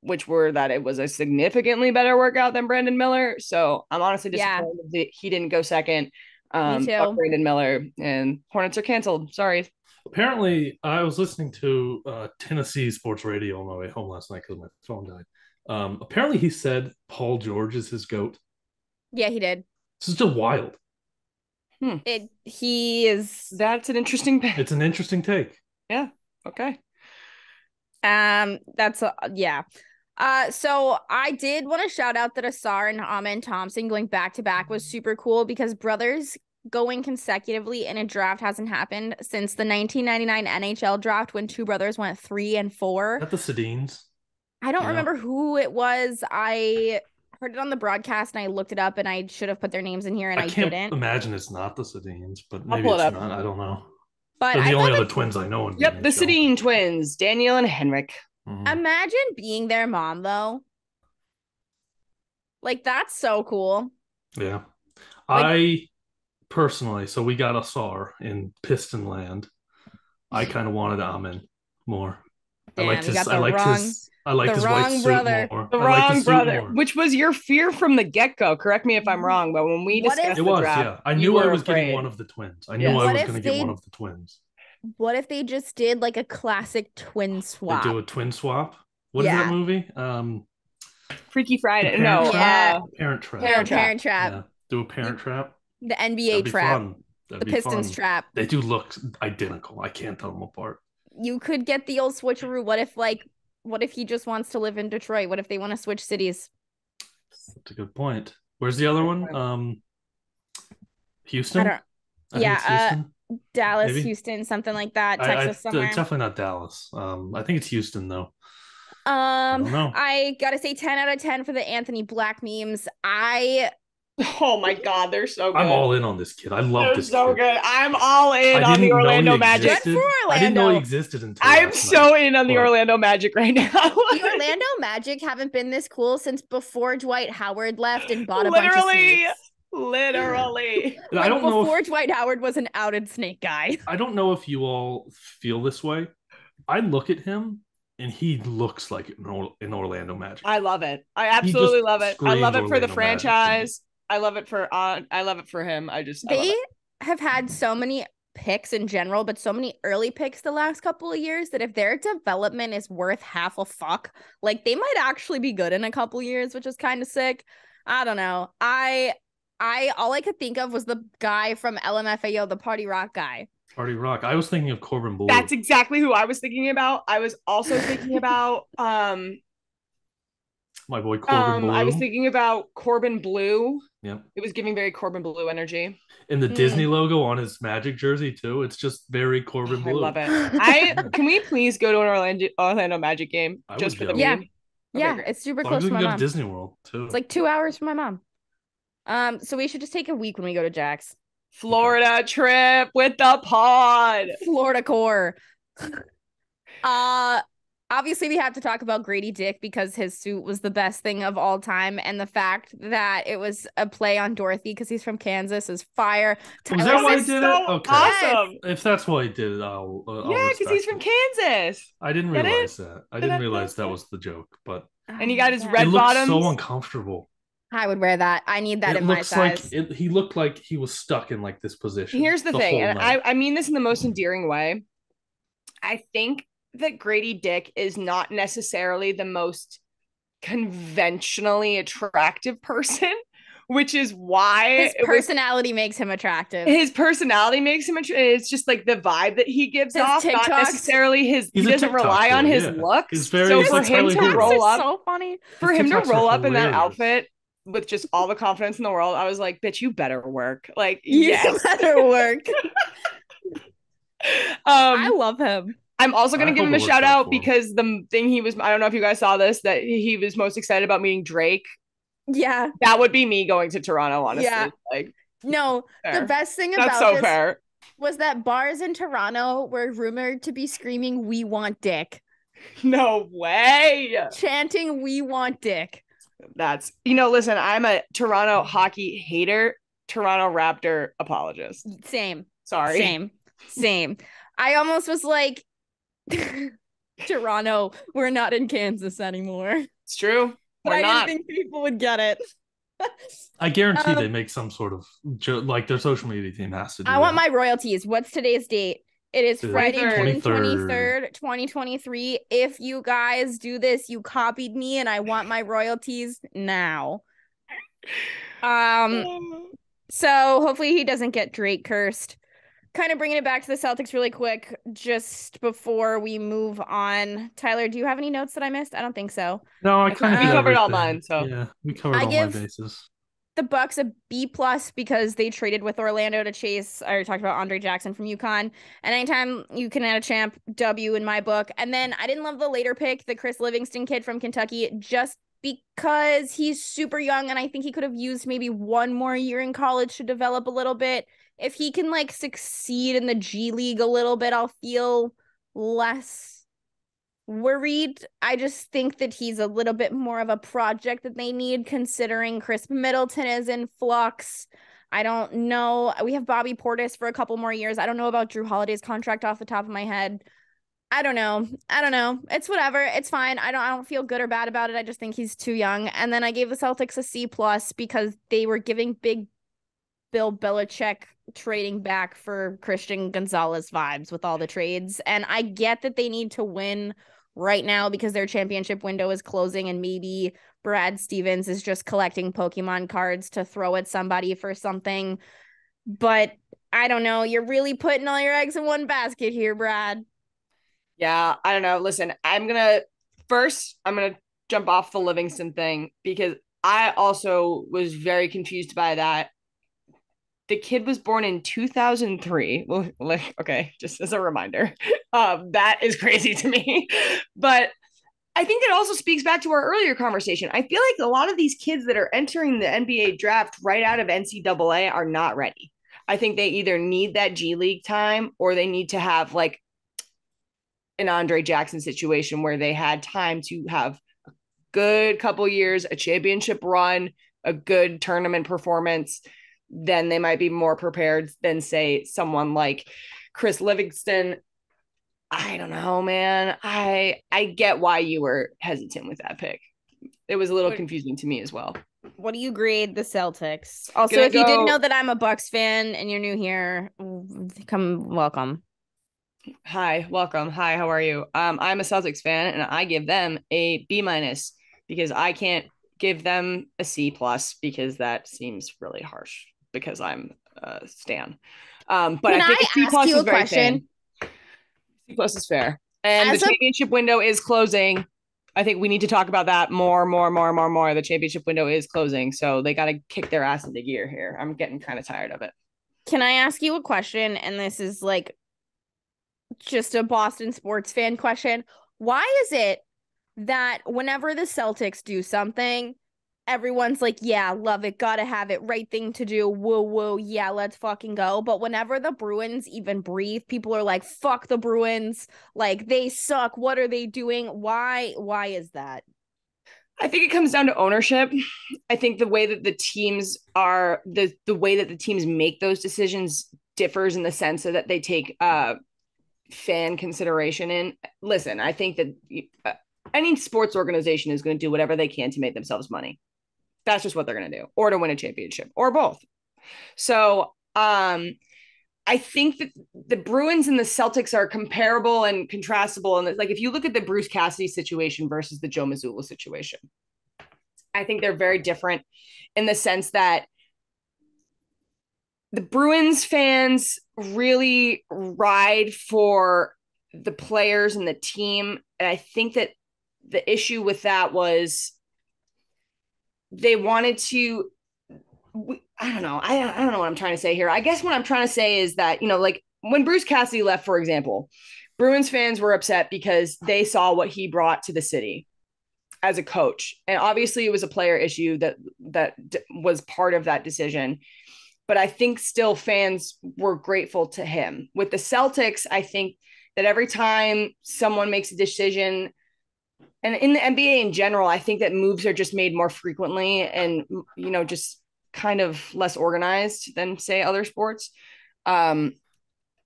which were that it was a significantly better workout than Brandon Miller. So I'm honestly Yeah. disappointed that he didn't go second. Um, fuck too. Brandon Miller and Hornets are canceled. Sorry. Apparently, I was listening to uh, Tennessee sports radio on my way home last night because my phone died. Um, apparently, he said Paul George is his goat. Yeah, he did. This is just wild. It. He is. That's an interesting pick. It's an interesting take. Yeah. Okay. Um, that's uh, yeah. Uh, so I did want to shout out that Ausar and Amen Thompson going back to back was super cool because brothers going consecutively in a draft hasn't happened since the 1999 NHL draft when two brothers went three and four. At the Sedins. I don't Yeah. remember who it was. I heard it on the broadcast and I looked it up and I should have put their names in here and I, I can't didn't. imagine it's not the Sedins, but I'll maybe it's up. not. I don't know. But They're the thought only that- other twins I know in Yep. The NHL. Sedin twins, Daniel and Henrik. Mhm. imagine being their mom though. Like that's so cool. Yeah. Like- I personally, so we got Ausar in Piston Land. I kind of wanted Amen more. Damn, I liked you his. I the liked wrong- his. I liked the his wrong white suit brother. more. The I wrong his suit brother, more. which was your fear from the get go. Correct me if I'm wrong, but when we What if- discussed It the was, draft, yeah. I knew I was afraid. getting one of the twins. I knew Yes. I What was going to get one of the twins. What if they just did like a classic twin swap? They do a twin swap. What is Yeah. that movie? Um, Freaky Friday. Parent No, Trap? uh, Parent Trap. Parent Trap. Parent Trap. Yeah. Do a Parent Trap. The NBA trap. The Pistons fun. trap. They do look identical. I can't tell them apart. You could get the old switcheroo. What if like what if he just wants to live in Detroit? What if they want to switch cities? That's a good point. Where's the other one? Um, Houston. I don't think Yeah, it's uh, Dallas, Maybe. Houston, something like that. I- I- Texas somewhere. definitely not Dallas. Um, I think it's Houston though. um don't. I gotta say 10 out of 10 for the Anthony Black memes. I oh my God, they're so good. I'm all in on this kid. I love They're this. so kid. good. I'm all in on the didn't know he Orlando Magic. existed. Good for I didn't know he Orlando. existed until. I'm last so night. in on the What? Orlando Magic right now. the Orlando Magic haven't been this cool since before Dwight Howard left and bought a bunch of literally, seats. Literally. And I don't know. before If, Dwight Howard was an outed snake guy. I don't know if you all feel this way. I look at him and he looks like an, Or- an Orlando Magic. I love it. I absolutely love it. I love it for the Orlando Magic franchise. I love it for uh, I love it for him. I just They it. have had so many picks in general, but so many early picks the last couple of years that if their development is worth half a fuck, like they might actually be good in a couple years, which is kind of sick. I don't know. I I all I could think of was the guy from LMFAO, the party rock guy. Party Rock. I was thinking of Corbin Bleu. That's exactly who I was thinking about. I was also thinking about um my boy Corbin um Bleu. I was thinking about Corbin Bleu. Yep. It was giving very Corbin Bleu energy. and the Mm. Disney logo on his Magic jersey too. It's just very Corbin Bleu. I love it. I can we please go to an Orlando Orlando Magic game I just would for the. Yeah. meme? Okay, yeah, great. it's super As long as close we to my go to. Disney World too. It's like two hours from my mom. Um, so we should just take a week when we go to Jack's. Florida trip with the pod. Florida core. uh obviously we have to talk about Gradey Dick because his suit was the best thing of all time and the fact that it was a play on Dorothy because he's from Kansas is fire. Was Tyler that why he did so it? Okay. awesome. if that's why he did it, I'll. Uh, I'll Yeah, because he's respect from. Kansas. I didn't Get it? realize that. I Did didn't realize that was the joke, but And he got his Oh, red it looks so uncomfortable. I would wear that. I need that it in my size. like it, he looked like he was stuck in like this position. Here's the, thing, and night. I, I mean this in the most endearing way. I think that Gradey Dick is not necessarily the most conventionally attractive person, which is why his it was- personality makes him attractive. his personality makes him. attractive. It's just like the vibe that he gives His off, not necessarily his. He's he doesn't TikTok rely on his yeah. looks. He's very- so he's for like him to Perry. roll up, so funny. for His him to TikToks are roll up in that outfit with just all the confidence in the world, I was like, "Bitch, you better work!" Like, You yes. better work. I um, love him. I'm also gonna I give him a shout out out for him. because the thing he was—I don't know if you guys saw this—that he was most excited about meeting Drake. Yeah. That would be me going to Toronto, honestly. Yeah. Like, No, fair. the best thing about that's about so this fair. was that bars in Toronto were rumored to be screaming "We want dick," No way. chanting "We want dick." That's you know, listen, I'm a Toronto hockey hater, Toronto Raptor apologist. Same, Sorry. same, same. I almost was like, Toronto, we're not in Kansas anymore. It's true. But We're I not. didn't think people would get it. I guarantee Um, they make some sort of jo- like their social media team has to. Do I want my royalties. What's today's date? It is It is Friday, June 23rd. 23rd, 2023. If you guys do this, you copied me and I want my royalties now. Um, so hopefully he doesn't get Drake cursed. Kind of bringing it back to the Celtics really quick, just before we move on. Tyler, do you have any notes that I missed? I don't think so. No, I We kind of covered all mine, so. yeah, we covered I all give- my bases. the Bucks a B plus because they traded with Orlando to chase. I already talked about Andre Jackson from UConn. And anytime you can add a champ, W in my book. And then I didn't love the later pick, the Chris Livingston kid from Kentucky, just because he's super young and I think he could have used maybe one more year in college to develop a little bit. If he can like succeed in the G League a little bit, I'll feel less worried. I just think that he's a little bit more of a project that they need, considering Khris Middleton is in flux. I don't know. We have Bobby Portis for a couple more years. I don't know about Jrue Holiday's contract off the top of my head. I don't know. I don't know. It's whatever. It's fine. I don't I don't feel good or bad about it. I just think he's too young. And then I gave the Celtics a C plus because they were giving big Bill Belichick trading back for Christian Gonzalez vibes with all the trades. And I get that they need to win right now because their championship window is closing and maybe Brad Stevens is just collecting Pokemon cards to throw at somebody for something. But I don't know. You're really putting all your eggs in one basket here, Brad. Yeah, I don't know. Listen, I'm gonna first I'm gonna jump off the Livingston thing because I also was very confused by that. The kid was born in 2003. Well, like, okay, just as a reminder, um, that is crazy to me. But I think it also speaks back to our earlier conversation. I feel like a lot of these kids that are entering the NBA draft right out of NCAA are not ready. I think they either need that G League time or they need to have like an Andre Jackson situation where they had time to have a good couple years, a championship run, a good tournament performance. Then they might be more prepared than say someone like Chris Livingston. I don't know, man. I I get why you were hesitant with that pick. It was a little confusing to me as well. What do you grade the Celtics? Also, Gonna if you didn't know that I'm a Bucks fan and you're new here, come welcome. Hi, welcome. Hi, how are you? Um, I'm a Celtics fan and I give them a B minus because I can't give them a C plus because that seems really harsh because I'm a Stan. Um, but Can I think I C plus is very question? fair. C plus is fair. And As the a- championship window is closing. I think we need to talk about that more, more, more, more, more. The championship window is closing, so they got to kick their ass into gear here. I'm getting kind of tired of it. Can I ask you a question? And this is like just a Boston sports fan question. Why is it that whenever the Celtics do something, everyone's like, yeah, love it, gotta have it, right thing to do, woo woo, yeah, let's fucking go. But whenever the Bruins even breathe, people are like, fuck the Bruins, like they suck. What are they doing? Why? Why is that? I think it comes down to ownership. I think the way that the teams are the the way that the teams make those decisions differs in the sense that they take uh fan consideration in. Listen, I think that uh, any sports organization is going to do whatever they can to make themselves money. That's just what they're going to do or to win a championship or both. So, um I think that the Bruins and the Celtics are comparable and contrastable. And like, if you look at the Bruce Cassidy situation versus the Joe Mazzulla situation, I think they're very different in the sense that the Bruins fans really ride for the players and the team. And I think that the issue with that was they wanted to I don't know. I, I don't know what I'm trying to say here. I guess what I'm trying to say is that, you know, like when Bruce Cassidy left, for example, Bruins fans were upset because they saw what he brought to the city as a coach. And obviously it was a player issue that that d- was part of that decision. But I think still fans were grateful to him. With the Celtics, I think that every time someone makes a decision and in the NBA in general, I think that moves are just made more frequently and you know just kind of less organized than say other sports. Um,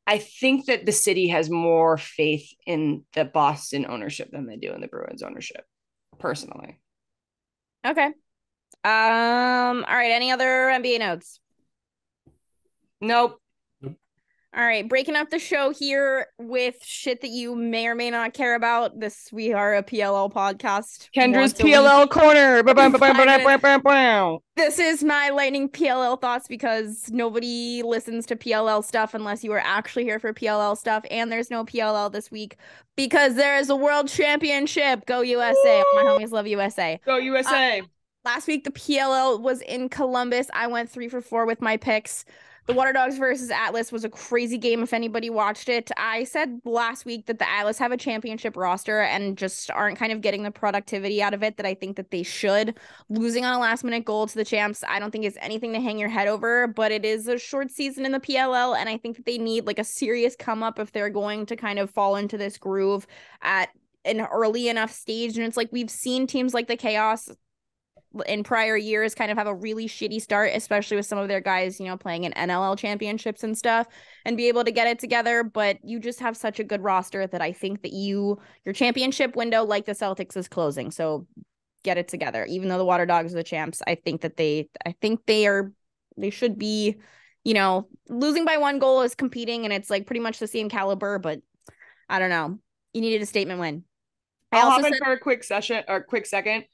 I think that the city has more faith in the Boston ownership than they do in the Bruins ownership, personally. Okay. Um, all right. Any other NBA notes? Nope. All right, breaking up the show here with shit that you may or may not care about. This we are a PLL podcast. Kendra's once a week. PLL corner. This is my lightning PLL thoughts because nobody listens to PLL stuff unless you are actually here for PLL stuff. And there's no PLL this week because there is a world championship. Go USA. All my homies love USA. Go USA. Uh, last week, the PLL was in Columbus. I went three for four with my picks. The Water Dogs versus Atlas was a crazy game if anybody watched it. I said last week that the Atlas have a championship roster and just aren't kind of getting the productivity out of it that I think that they should. Losing on a last minute goal to the champs, I don't think is anything to hang your head over, but it is a short season in the PLL and I think that they need like a serious come up if they're going to kind of fall into this groove at an early enough stage and it's like we've seen teams like the Chaos in prior years kind of have a really shitty start, especially with some of their guys, you know, playing in NLL championships and stuff and be able to get it together. But you just have such a good roster that I think that you, your championship window, like the Celtics, is closing. So get it together. Even though the Water Dogs are the champs, I think that they, I think they are, they should be, you know, losing by one goal is competing and it's like pretty much the same caliber, but I don't know. You needed a statement win. I I'll also hop in said- for a quick session or quick second.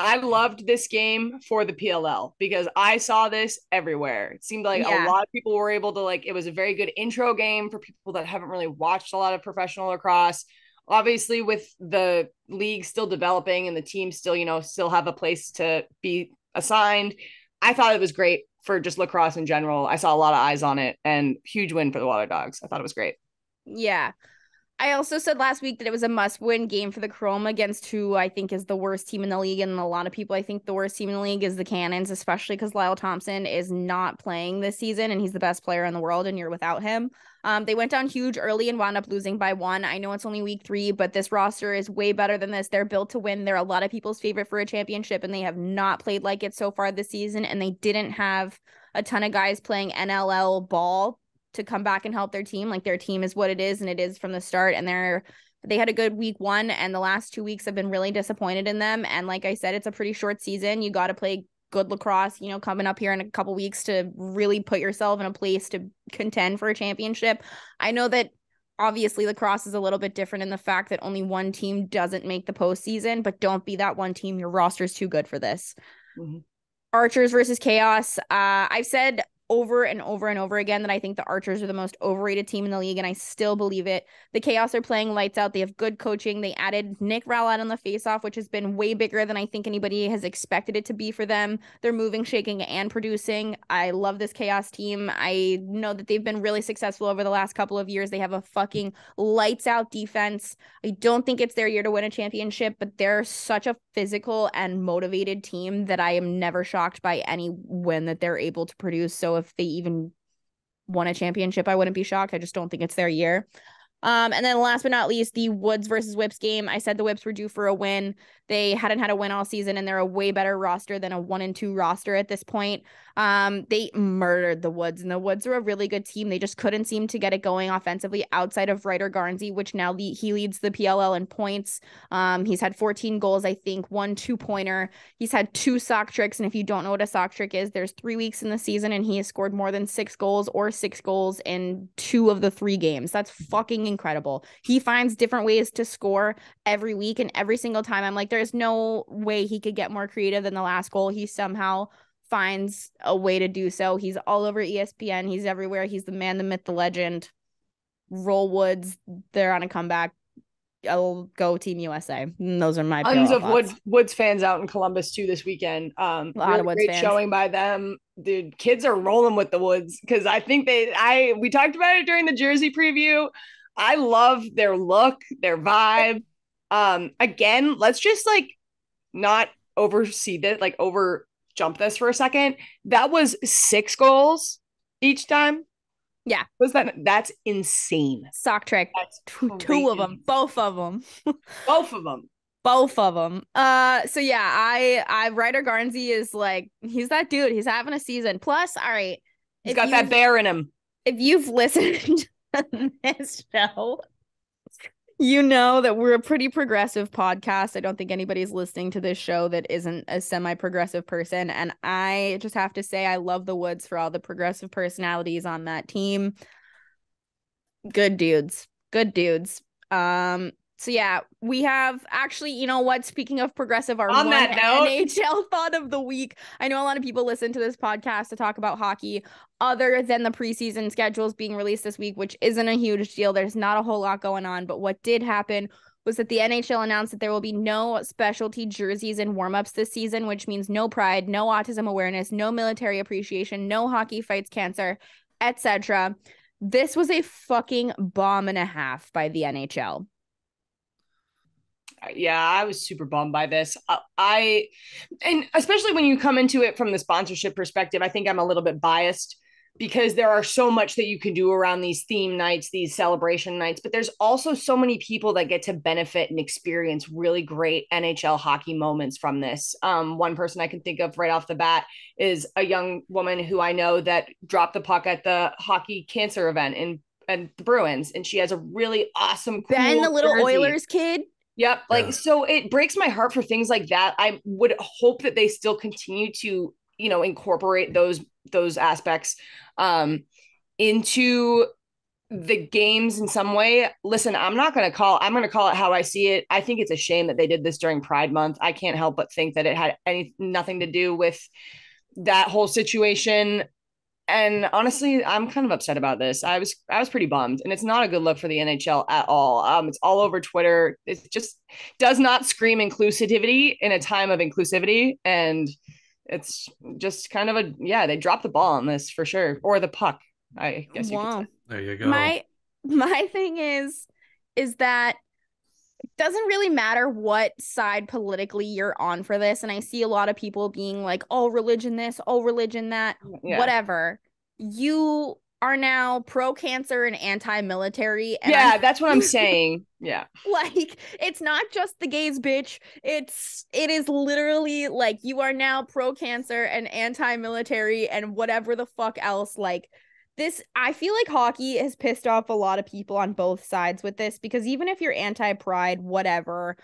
I loved this game for the PLL because I saw this everywhere. It seemed like Yeah. a lot of people were able to like it was a very good intro game for people that haven't really watched a lot of professional lacrosse. Obviously with the league still developing and the team still, you know, still have a place to be assigned. I thought it was great for just lacrosse in general. I saw a lot of eyes on it and huge win for the Water Dogs. I thought it was great. Yeah. I also said last week that it was a must win game for the Chrome against who I think is the worst team in the league. And a lot of people, I think the worst team in the league is the Cannons, especially because Lyle Thompson is not playing this season and he's the best player in the world and you're without him. Um, they went down huge early and wound up losing by one. I know it's only week three, but this roster is way better than this. They're built to win. They're a lot of people's favorite for a championship and they have not played like it so far this season. And they didn't have a ton of guys playing NLL ball to come back and help their team. Like their team is what it is and it is from the start and they're they had a good week 1 and the last 2 weeks have been really disappointed in them and like I said it's a pretty short season. You got to play good lacrosse, you know, coming up here in a couple weeks to really put yourself in a place to contend for a championship. I know that obviously lacrosse is a little bit different in the fact that only one team doesn't make the postseason, but don't be that one team. Your roster is too good for this. Mm-hmm. Archers versus Chaos. Uh, I've said over and over and over again that I think the Archers are the most overrated team in the league, and I still believe it. The Chaos are playing lights out. They have good coaching. They added Nick Rowlett on the faceoff, which has been way bigger than I think anybody has expected it to be for them. They're moving, shaking, and producing. I love this Chaos team. I know that they've been really successful over the last couple of years. They have a fucking lights out defense. I don't think it's their year to win a championship, but they're such a physical and motivated team that I am never shocked by any win that they're able to produce. So if they even won a championship, I wouldn't be shocked. I just don't think it's their year. Um, and then last but not least, the Woods versus Whips game. I said the Whips were due for a win. They hadn't had a win all season, and they're a way better roster than a one and two roster at this point. Um, they murdered the Woods, and the Woods are a really good team. They just couldn't seem to get it going offensively outside of Ryder Garnsey, which now le- he leads the PLL in points. Um, he's had 14 goals, I think, one two pointer. He's had two sock tricks, and if you don't know what a sock trick is, there's three weeks in the season, and he has scored more than six goals or six goals in two of the three games. That's fucking incredible. He finds different ways to score every week, and every single time, I'm like, there's no way he could get more creative than the last goal. He somehow finds a way to do so. He's all over ESPN. He's everywhere. He's the man, the myth, the legend. Roll Woods, they're on a comeback. I'll go Team USA. And those are my tons of Woods Woods fans out in Columbus too this weekend. Um, a lot really of Woods great fans. showing by them. Dude, kids are rolling with the Woods because I think they. I we talked about it during the jersey preview. I love their look, their vibe. Um, again, let's just like not oversee that, like over jump this for a second. That was six goals each time. Yeah. Was that that's insane. Sock trick. That's two, two of them, both of them. both of them. Both of them. Uh so yeah, I I Ryder Garnsey is like he's that dude. He's having a season. Plus, all right. He's got that bear in him. If you've listened to this show, you know that we're a pretty progressive podcast. I don't think anybody's listening to this show that isn't a semi progressive person. And I just have to say, I love the Woods for all the progressive personalities on that team. Good dudes. Good dudes. Um, so yeah, we have actually, you know what? Speaking of progressive, our on one that note, NHL thought of the week. I know a lot of people listen to this podcast to talk about hockey, other than the preseason schedules being released this week, which isn't a huge deal. There's not a whole lot going on, but what did happen was that the NHL announced that there will be no specialty jerseys and warmups this season, which means no pride, no autism awareness, no military appreciation, no hockey fights cancer, etc. This was a fucking bomb and a half by the NHL yeah, I was super bummed by this. I, I, and especially when you come into it from the sponsorship perspective, I think I'm a little bit biased because there are so much that you can do around these theme nights, these celebration nights, but there's also so many people that get to benefit and experience really great NHL hockey moments from this. Um, one person I can think of right off the bat is a young woman who I know that dropped the puck at the hockey cancer event in and the Bruins, and she has a really awesome. Cool ben, the little jersey. Oilers kid. Yep. Like, yeah. so it breaks my heart for things like that. I would hope that they still continue to, you know, incorporate those, those aspects um, into the games in some way. Listen, I'm not going to call, I'm going to call it how I see it. I think it's a shame that they did this during Pride Month. I can't help but think that it had any, nothing to do with that whole situation and honestly, I'm kind of upset about this. I was I was pretty bummed, and it's not a good look for the NHL at all. Um, it's all over Twitter. It just does not scream inclusivity in a time of inclusivity, and it's just kind of a yeah. They dropped the ball on this for sure, or the puck. I guess. wow. There you go. My my thing is is that it doesn't really matter what side politically you're on for this. And I see a lot of people being like, oh, religion this, oh, religion that, mm, yeah. whatever. You are now pro cancer and anti military. Yeah, that's what I'm saying. Yeah. Like it's not just the gays, bitch. It's it is literally like you are now pro cancer and anti military and whatever the fuck else. Like this, I feel like hockey has pissed off a lot of people on both sides with this because even if you're anti pride, whatever,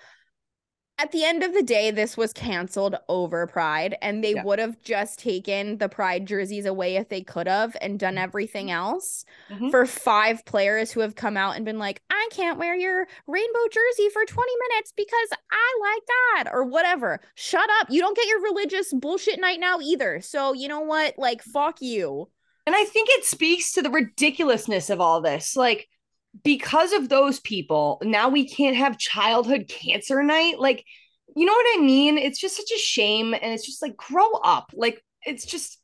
at the end of the day, this was canceled over Pride, and they Yeah. would have just taken the Pride jerseys away if they could have and done everything else. Mhm. For five players who have come out and been like, I can't wear your rainbow jersey for 20 minutes because I like that, or whatever. Shut up. You don't get your religious bullshit night now either. So, you know what? Like, fuck you. And I think it speaks to the ridiculousness of all this. Like, because of those people, now we can't have childhood cancer night. Like, you know what I mean? It's just such a shame. And it's just like, grow up. Like, it's just,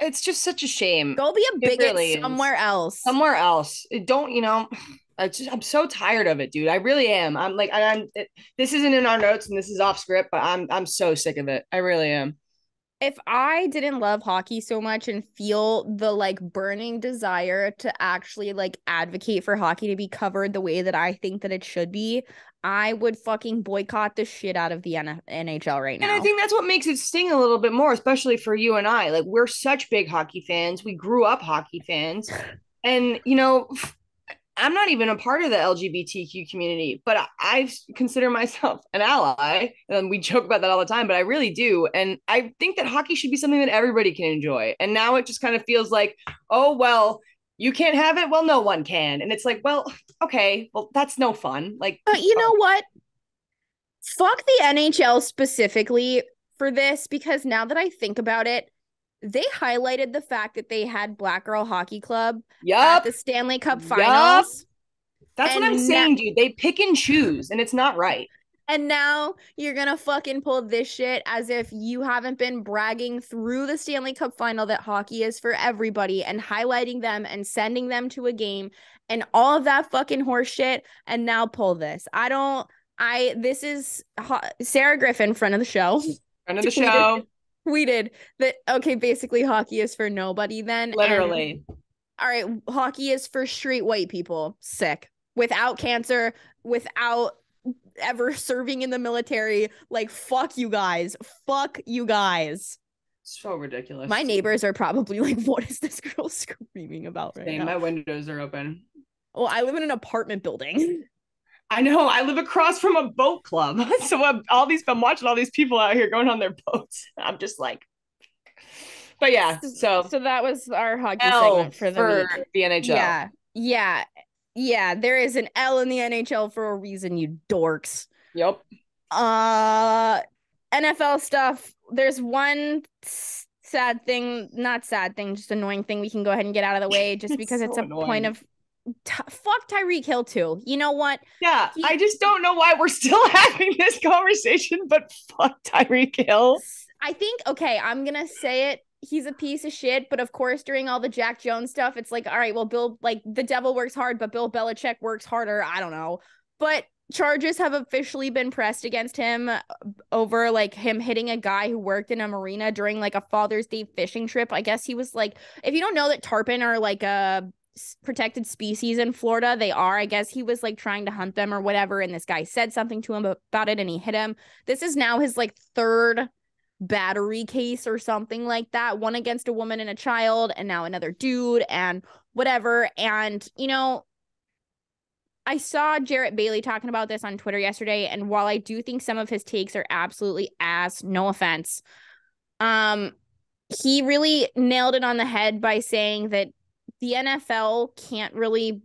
it's just such a shame. Go be a bigot really is. somewhere else. Somewhere else. It Don't, you know, I just, I'm so tired of it, dude. I really am. I'm like, I'm, it, this isn't in our notes and this is off script, but I'm, I'm so sick of it. I really am. If I didn't love hockey so much and feel the like burning desire to actually like advocate for hockey to be covered the way that I think that it should be, I would fucking boycott the shit out of the N- NHL right now. And I think that's what makes it sting a little bit more, especially for you and I. Like we're such big hockey fans. We grew up hockey fans. And you know, I'm not even a part of the LGBTQ community, but I, I consider myself an ally. And we joke about that all the time, but I really do. And I think that hockey should be something that everybody can enjoy. And now it just kind of feels like, oh well, you can't have it. Well, no one can. And it's like, well, okay, well, that's no fun. Like, But you know oh. what? Fuck the NHL specifically for this because now that I think about it, they highlighted the fact that they had Black Girl Hockey Club at the Stanley Cup finals. That's what I'm na- saying, dude. They pick and choose, and it's not right. And now you're gonna fucking pull this shit as if you haven't been bragging through the Stanley Cup final that hockey is for everybody and highlighting them and sending them to a game and all of that fucking horse shit. And now pull this. I don't. I this is Sarah Griffin, friend of the show, Friend of the show, tweeted that okay, basically hockey is for nobody. Then and- literally. all right, hockey is for straight white people, sick, without cancer, without ever serving in the military. Like, fuck you guys. Fuck you guys. So ridiculous. My neighbors are probably like, what is this girl screaming about right Same, now? my windows are open. Well, I live in an apartment building. I know. I live across from a boat club, so I'm, all these I'm watching all these people out here going on their boats. I'm just like, but yeah. So, so that was our hockey L segment for the week. the NHL. Yeah. Yeah. Yeah. There is an L in the NHL for a reason, you dorks. Yep. Uh NFL stuff. There's one sad thing, not sad thing, just annoying thing we can go ahead and get out of the way just because it's a point of t- fuck Tyreek Hill too. You know what? Yeah. He- I just don't know why we're still having this conversation, but fuck Tyreek Hill. I think okay, I'm going to say it. He's a piece of shit, but of course during all the Jack Jones stuff, it's like, all right, well Bill like the devil works hard, but Bill Belichick works harder. I don't know. But charges have officially been pressed against him uh, over like him hitting a guy who worked in a marina during like a Father's Day fishing trip. I guess he was like, if you don't know that tarpon are like a protected species in Florida, they are. I guess he was like trying to hunt them or whatever, and this guy said something to him about it, and he hit him. This is now his like third battery case or something like that. One against a woman and a child, and now another dude, and whatever. And you know, I saw Jarrett Bailey talking about this on Twitter yesterday, and while I do think some of his takes are absolutely ass, no offense, um, he really nailed it on the head by saying that the NFL can't really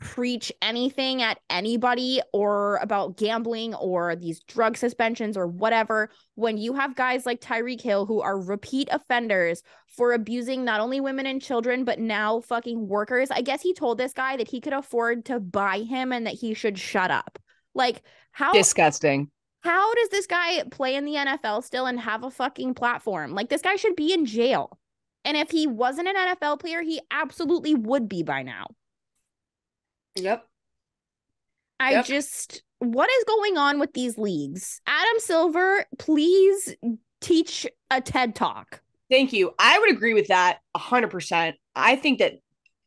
preach anything at anybody or about gambling or these drug suspensions or whatever when you have guys like Tyreek Hill who are repeat offenders for abusing not only women and children but now fucking workers. I guess he told this guy that he could afford to buy him and that he should shut up. Like how Disgusting. how does this guy play in the NFL still and have a fucking platform? Like this guy should be in jail. And if he wasn't an NFL player, he absolutely would be by now. Yep. I Yep. just what is going on with these leagues? Adam Silver, please teach a TED talk. Thank you. I would agree with that 100%. I think that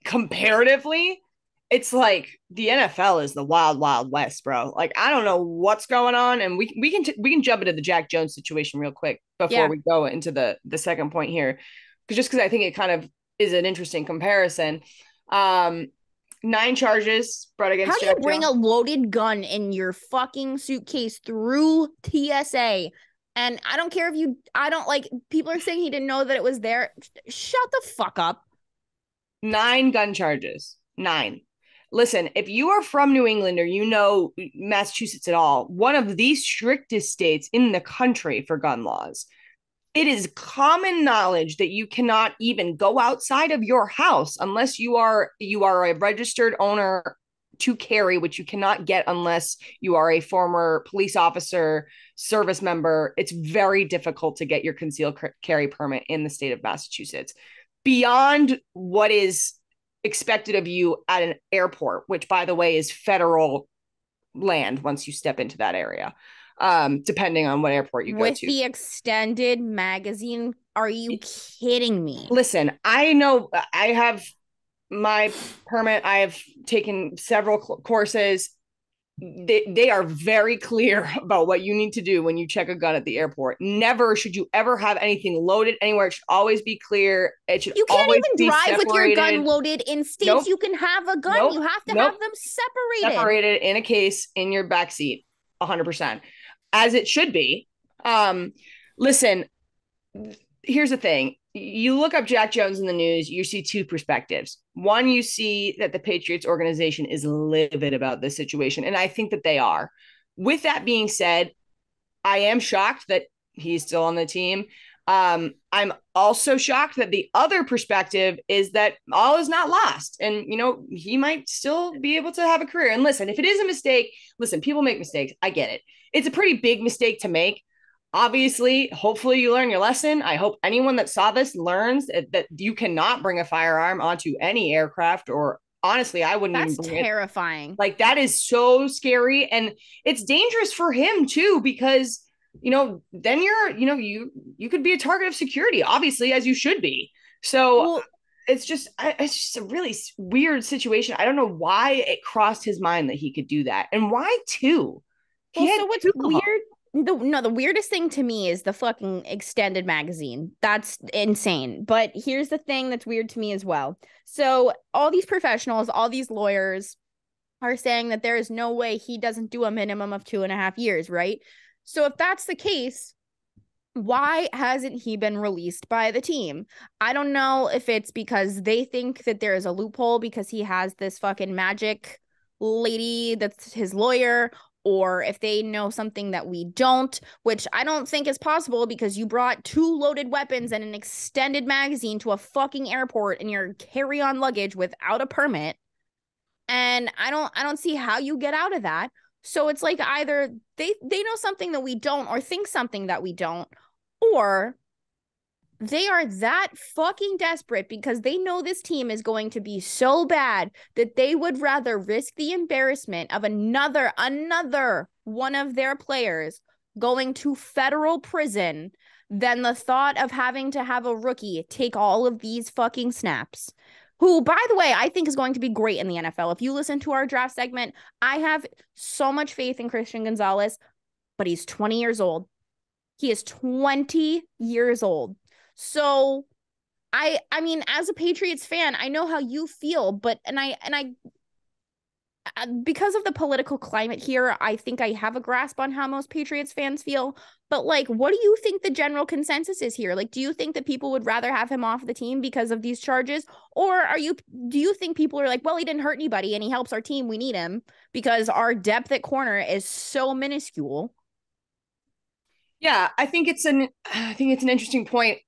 comparatively, it's like the NFL is the wild, wild west, bro. Like I don't know what's going on, and we we can t- we can jump into the Jack Jones situation real quick before Yeah. we go into the the second point here, just because I think it kind of is an interesting comparison. Um, nine charges brought against. How do you Jack bring Jones. a loaded gun in your fucking suitcase through TSA? And I don't care if you, I don't like, people are saying he didn't know that it was there. Shut the fuck up. nine gun charges? Nine. Listen, if you are from New England or you know Massachusetts at all, one of the strictest states in the country for gun laws. It is common knowledge that you cannot even go outside of your house unless you are you are a registered owner to carry, which you cannot get unless you are a former police officer, service member. It's very difficult to get your concealed carry permit in the state of Massachusetts. Beyond what is expected of you at an airport, which by the way is federal land once you step into that area. Um, depending on what airport you go to. With the extended magazine, are you kidding me? Listen, I know I have my permit. I have taken several cl- courses. They, they are very clear about what you need to do when you check a gun at the airport. Never should you ever have anything loaded anywhere. It should always be clear. It should You can't even drive with your gun loaded in states. Nope. You can have a gun. Nope. You have to Nope. have them separated. separated in a case in your back seat 100% as it should be um listen here's the thing you look up jack jones in the news you see two perspectives one you see that the patriots organization is livid about this situation and i think that they are with that being said i am shocked that he's still on the team um, I'm also shocked that the other perspective is that all is not lost. And, you know, he might still be able to have a career. And listen, if it is a mistake, listen, people make mistakes. I get it. It's a pretty big mistake to make. Obviously, hopefully you learn your lesson. I hope anyone that saw this learns that, you cannot bring a firearm onto any aircraft or honestly, I wouldn't That's even bring it terrifying. like that is so scary and it's dangerous for him too because you know then you're you know you you could be a target of security obviously as you should be. So Well, it's just it's just a really weird situation. I don't know why it crossed his mind that he could do that and why two. Well, so what's two of them. weird? The, no, the weirdest thing to me is the fucking extended magazine. That's insane. But here's the thing that's weird to me as well. So all these professionals, all these lawyers are saying that there is no way he doesn't do a minimum of two and a half years, right? So if that's the case, why hasn't he been released by the team? I don't know if it's because they think that there is a loophole because he has this fucking magic lady that's his lawyer or if they know something that we don't, which I don't think is possible because you brought two loaded weapons and an extended magazine to a fucking airport in your carry-on luggage without a permit. And I don't I don't see how you get out of that. So it's like either they they know something that we don't or think something that we don't or they are that fucking desperate because they know this team is going to be so bad that they would rather risk the embarrassment of another another one of their players going to federal prison than the thought of having to have a rookie take all of these fucking snaps. Who, by the way, I think is going to be great in the NFL. If you listen to our draft segment, I have so much faith in Christian Gonzalez, but he's 20 years old. He is 20 years old. So I I mean as a Patriots fan, I know how you feel, but and I and I uh, because of the political climate here, I think I have a grasp on how most Patriots fans feel. But like, what do you think the general consensus is here? Like, do you think that people would rather have him off the team because of these charges, or are you? Do you think people are like, well, he didn't hurt anybody and he helps our team, we need him because our depth at corner is so minuscule. Yeah, I think it's an I think it's an interesting point.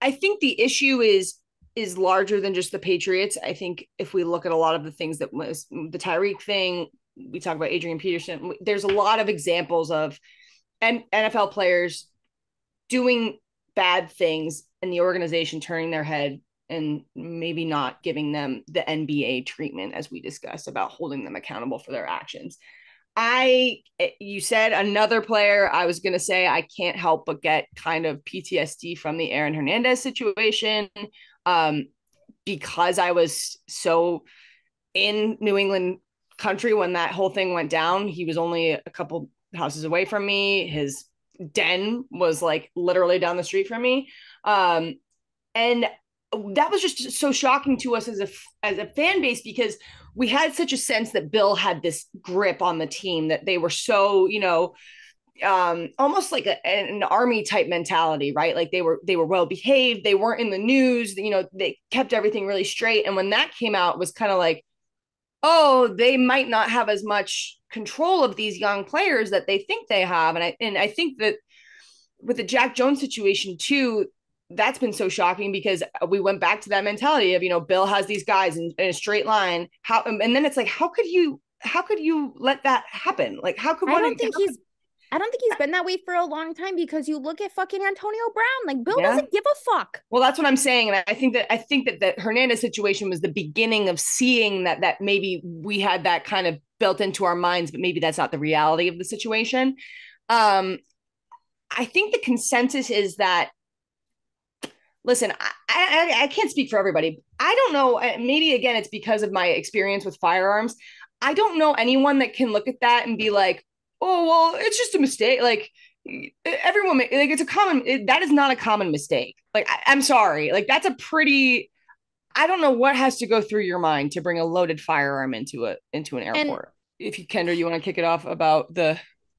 I think the issue is is larger than just the Patriots. I think if we look at a lot of the things that was the Tyreek thing, we talk about Adrian Peterson. There's a lot of examples of N- NFL players doing bad things and the organization turning their head and maybe not giving them the NBA treatment as we discussed about holding them accountable for their actions. I eh, you said another player. I was gonna say I can't help but get kind of PTSD from the Aaron Hernandez situation, um, because I was so in New England country when that whole thing went down. He was only a couple houses away from me. His den was like literally down the street from me, um, and that was just so shocking to us as a as a fan base because we had such a sense that Bill had this grip on the team that they were so, you know, um almost like a, an army type mentality right? Like they were they were well behaved. They weren't in the news. You know they kept everything really straight. And when that came out was kind of like oh they might not have as much control of these young players that they think they have. And i and i think that with the jack jones situation too that's been so shocking because we went back to that mentality of you know bill has these guys in, in, a straight line how and then it's like how could you how could you let that happen like how could i don't think he's I don't think he's been that way for a long time because you look at fucking Antonio Brown. Like Bill yeah. doesn't give a fuck. Well, that's what I'm saying, and I think that I think that the Hernandez situation was the beginning of seeing that that maybe we had that kind of built into our minds, but maybe that's not the reality of the situation. Um, I think the consensus is that listen, I, I, I can't speak for everybody. I don't know. Maybe again, it's because of my experience with firearms. I don't know anyone that can look at that and be like, oh, well, it's just a mistake. Like everyone, like it's a common, it, that is not a common mistake. Like, I, I'm sorry. Like that's a pretty, I don't know what has to go through your mind to bring a loaded firearm into a, into an airport. And, if you, Kendra, you want to kick it off about the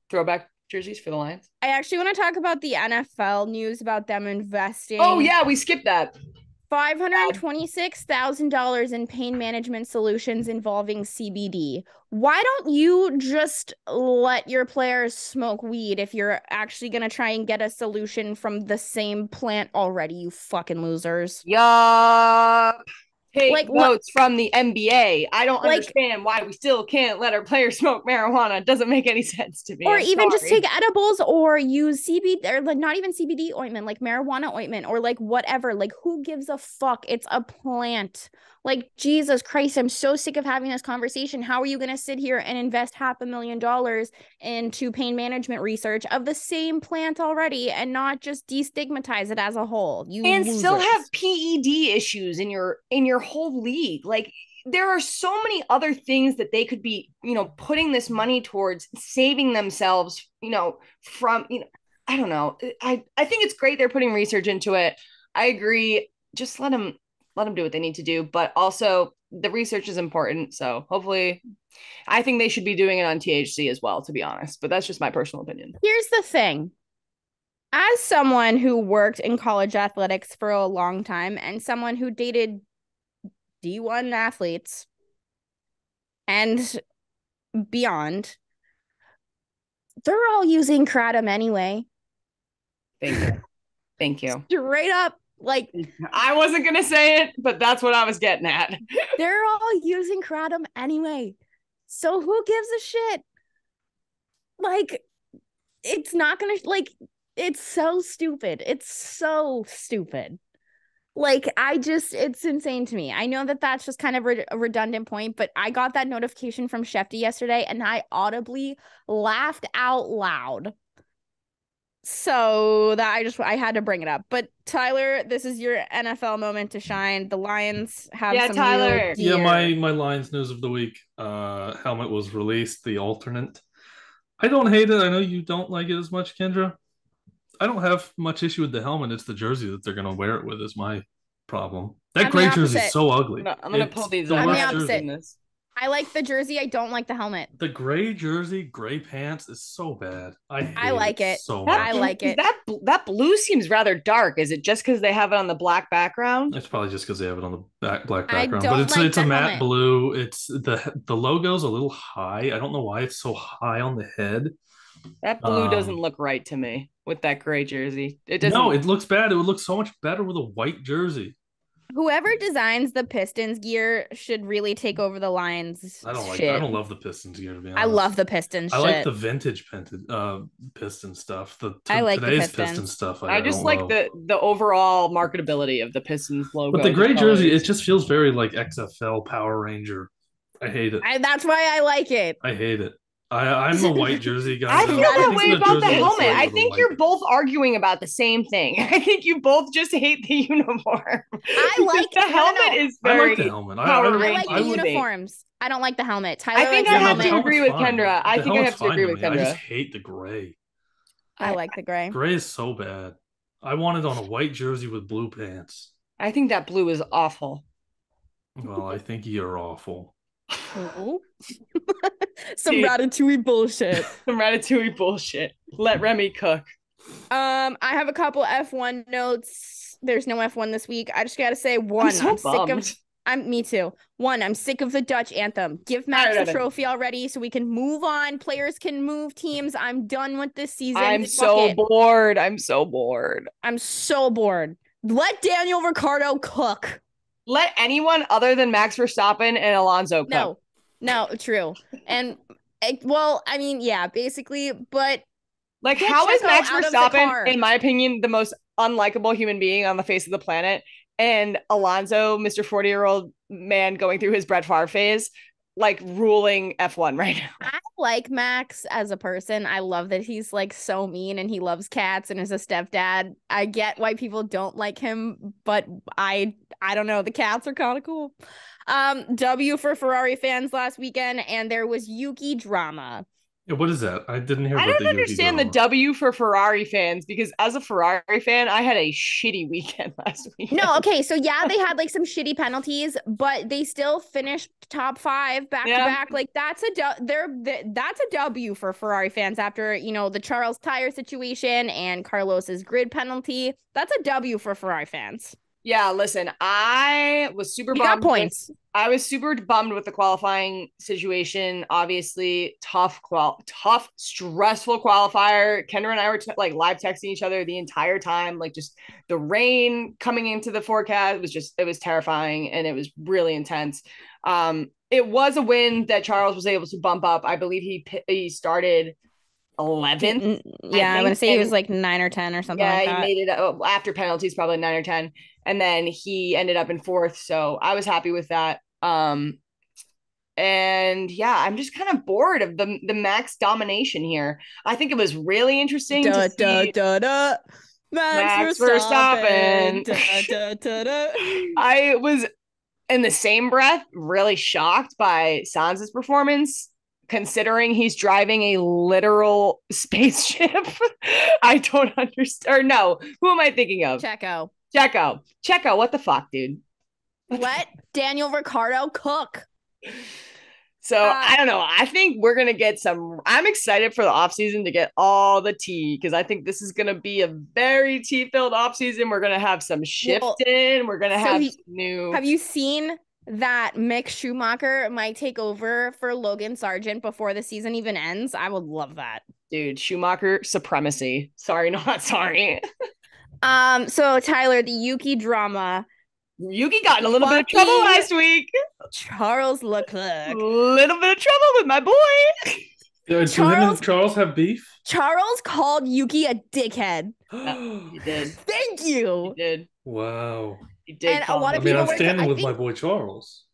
throwback jerseys for the Lions? I actually want to talk about the NFL news about them investing. Oh yeah, we skipped that. Five hundred twenty-six thousand dollars in pain management solutions involving CBD. Why don't you just let your players smoke weed if you're actually gonna try and get a solution from the same plant already? You fucking losers. Yeah take like, notes from the NBA. I don't like, understand why we still can't let our players smoke marijuana. It doesn't make any sense to me. Or I'm even sorry. just take edibles or use CBD or like not even CBD ointment, like marijuana ointment or like whatever. Like who gives a fuck? It's a plant. Like Jesus Christ, I'm so sick of having this conversation. How are you going to sit here and invest half a million dollars into pain management research of the same plant already and not just destigmatize it as a whole? You and losers. still have PED issues in your in your whole league. Like there are so many other things that they could be, you know, putting this money towards saving themselves, you know, from, you know, I don't know. I I think it's great they're putting research into it. I agree. Just let them let them do what they need to do, but also the research is important. So hopefully I think they should be doing it on THC as well, to be honest. But that's just my personal opinion. Here's the thing as someone who worked in college athletics for a long time and someone who dated D1 athletes and beyond, they're all using kratom anyway. Thank you. Thank you. Straight up, like I wasn't gonna say it, but that's what I was getting at. they're all using kratom anyway. So who gives a shit? Like, it's not gonna like it's so stupid. It's so stupid like i just it's insane to me i know that that's just kind of re- a redundant point but i got that notification from shefty yesterday and i audibly laughed out loud so that i just i had to bring it up but tyler this is your nfl moment to shine the lions have yeah tyler yeah my my lions news of the week uh helmet was released the alternate i don't hate it i know you don't like it as much kendra I don't have much issue with the helmet. It's the jersey that they're gonna wear it with is my problem. That I'm gray jersey is so ugly. I'm gonna, pull these. I'm the opposite. I like the jersey. I don't like the helmet. The gray jersey, gray pants is so bad. I I like it. it so much. I like it. That that blue seems rather dark. Is it just because they have it on the black background? It's probably just because they have it on the back black background. But it's like it's a matte helmet. blue. It's the the logo's a little high. I don't know why it's so high on the head. That blue um, doesn't look right to me with that gray jersey. It doesn't. No, it looks bad. It would look so much better with a white jersey. Whoever designs the Pistons gear should really take over the Lions. I don't like. Shit. I don't love the Pistons gear to be honest. I love the Pistons. I shit. like the vintage Piston, uh, Piston stuff. The t- I like today's Pistons. Piston stuff. I, I just like love. the the overall marketability of the Pistons logo. But the gray jersey, it just feels very like XFL Power Ranger. I hate it. I, that's why I like it. I hate it. I, I'm a white jersey guy. I feel that way about the helmet. I think you're bit. both arguing about the same thing. I think you both just hate the uniform. I like the no, no, helmet no. is I very. like the helmet. I, Power I, I Rangers. like I the would- uniforms. I don't like the helmet. Tyler I think I have to agree with. Kendra. I think I have to agree with me. I just hate the gray. I like the gray. Gray is so bad. I want it on a white jersey with blue pants. I think that blue is awful. Well, I think you're awful. Ooh. Some Dude. ratatouille bullshit. Some ratatouille bullshit. Let Remy cook. Um, I have a couple F1 notes. There's no F1 this week. I just gotta say, one, I'm so I'm sick of. I'm me too. One, I'm sick of the Dutch anthem. Give Max the trophy already so we can move on. Players can move teams. I'm done with this season. I'm Fuck so it. bored. I'm so bored. I'm so bored. Let Daniel Ricciardo cook. Let anyone other than Max Verstappen and Alonso cook. No, no, true. And well, I mean, yeah, basically, but Like, how is Max. Verstappen, in my opinion, the most unlikable human being on the face of the planet? And Alonso, Mr. 40 year old man going through his Brett Favre phase, like ruling F1 right now. I like Max as a person. I love that he's like so mean and he loves cats and is a stepdad. I get why people don't like him, but I I don't know. The cats are kind of cool. Um, W for Ferrari fans last weekend, and there was Yuki drama. Yeah, what is that? I didn't hear. I about don't the understand the. W for Ferrari fans because as a Ferrari fan, I had a shitty weekend last week. No, okay, so yeah, they had like some shitty penalties, but they still finished top five back Yeah. to back. Like that's a du- they're th- that's a W for Ferrari fans after you know the Charles tire situation and Carlos's grid penalty. That's a W for Ferrari fans. Yeah, listen, I was super You bummed. got with- points. I was super bummed with the qualifying situation. Obviously, tough qual, tough, stressful qualifier. Kendra and I were t- like live texting each other the entire time. Like just the rain coming into the forecast was just it was terrifying and it was really intense. Um, it was a win that Charles was able to bump up. I believe he he started eleventh. Mm, Yeah, I, think, want to say he was like nine or ten or something Yeah, like he made it uh, after penalties, probably nine or ten, and then he ended up in fourth. So I was happy with that. Um, and yeah, I'm just kind of bored of the the max domination here. I think it was really interesting Da, to da, see. da, da. Max, Max Verstappen. Verstappen. Da, da, da, da. I was in the same breath really shocked by Sainz's performance. Considering he's driving a literal spaceship, I don't understand. Or no, who am I thinking of? Checo. Checo. Checo, what the fuck, dude? Let Daniel Ricciardo cook. So Uh, I don't know. I think we're gonna get some. I'm excited for the offseason to get all the tea because I think this is gonna be a very tea filled offseason. We're gonna have some shifting. we're gonna so have he- new. Have you seen that Mick Schumacher might take over for Logan Sargeant before the season even ends? I would love that. dude Schumacher supremacy? Sorry, not sorry. Um, so Tyler, the Yuki drama, Yuki got in a little bit of trouble last week. Charles A Leclerc. little bit of trouble with my boy. Yeah, do him Charles- and Charles have beef? Charles called Yuki a dickhead. He did. Thank He you. did. wow. He did. And a lot I of him. mean, I'm standing I with my boy Charles.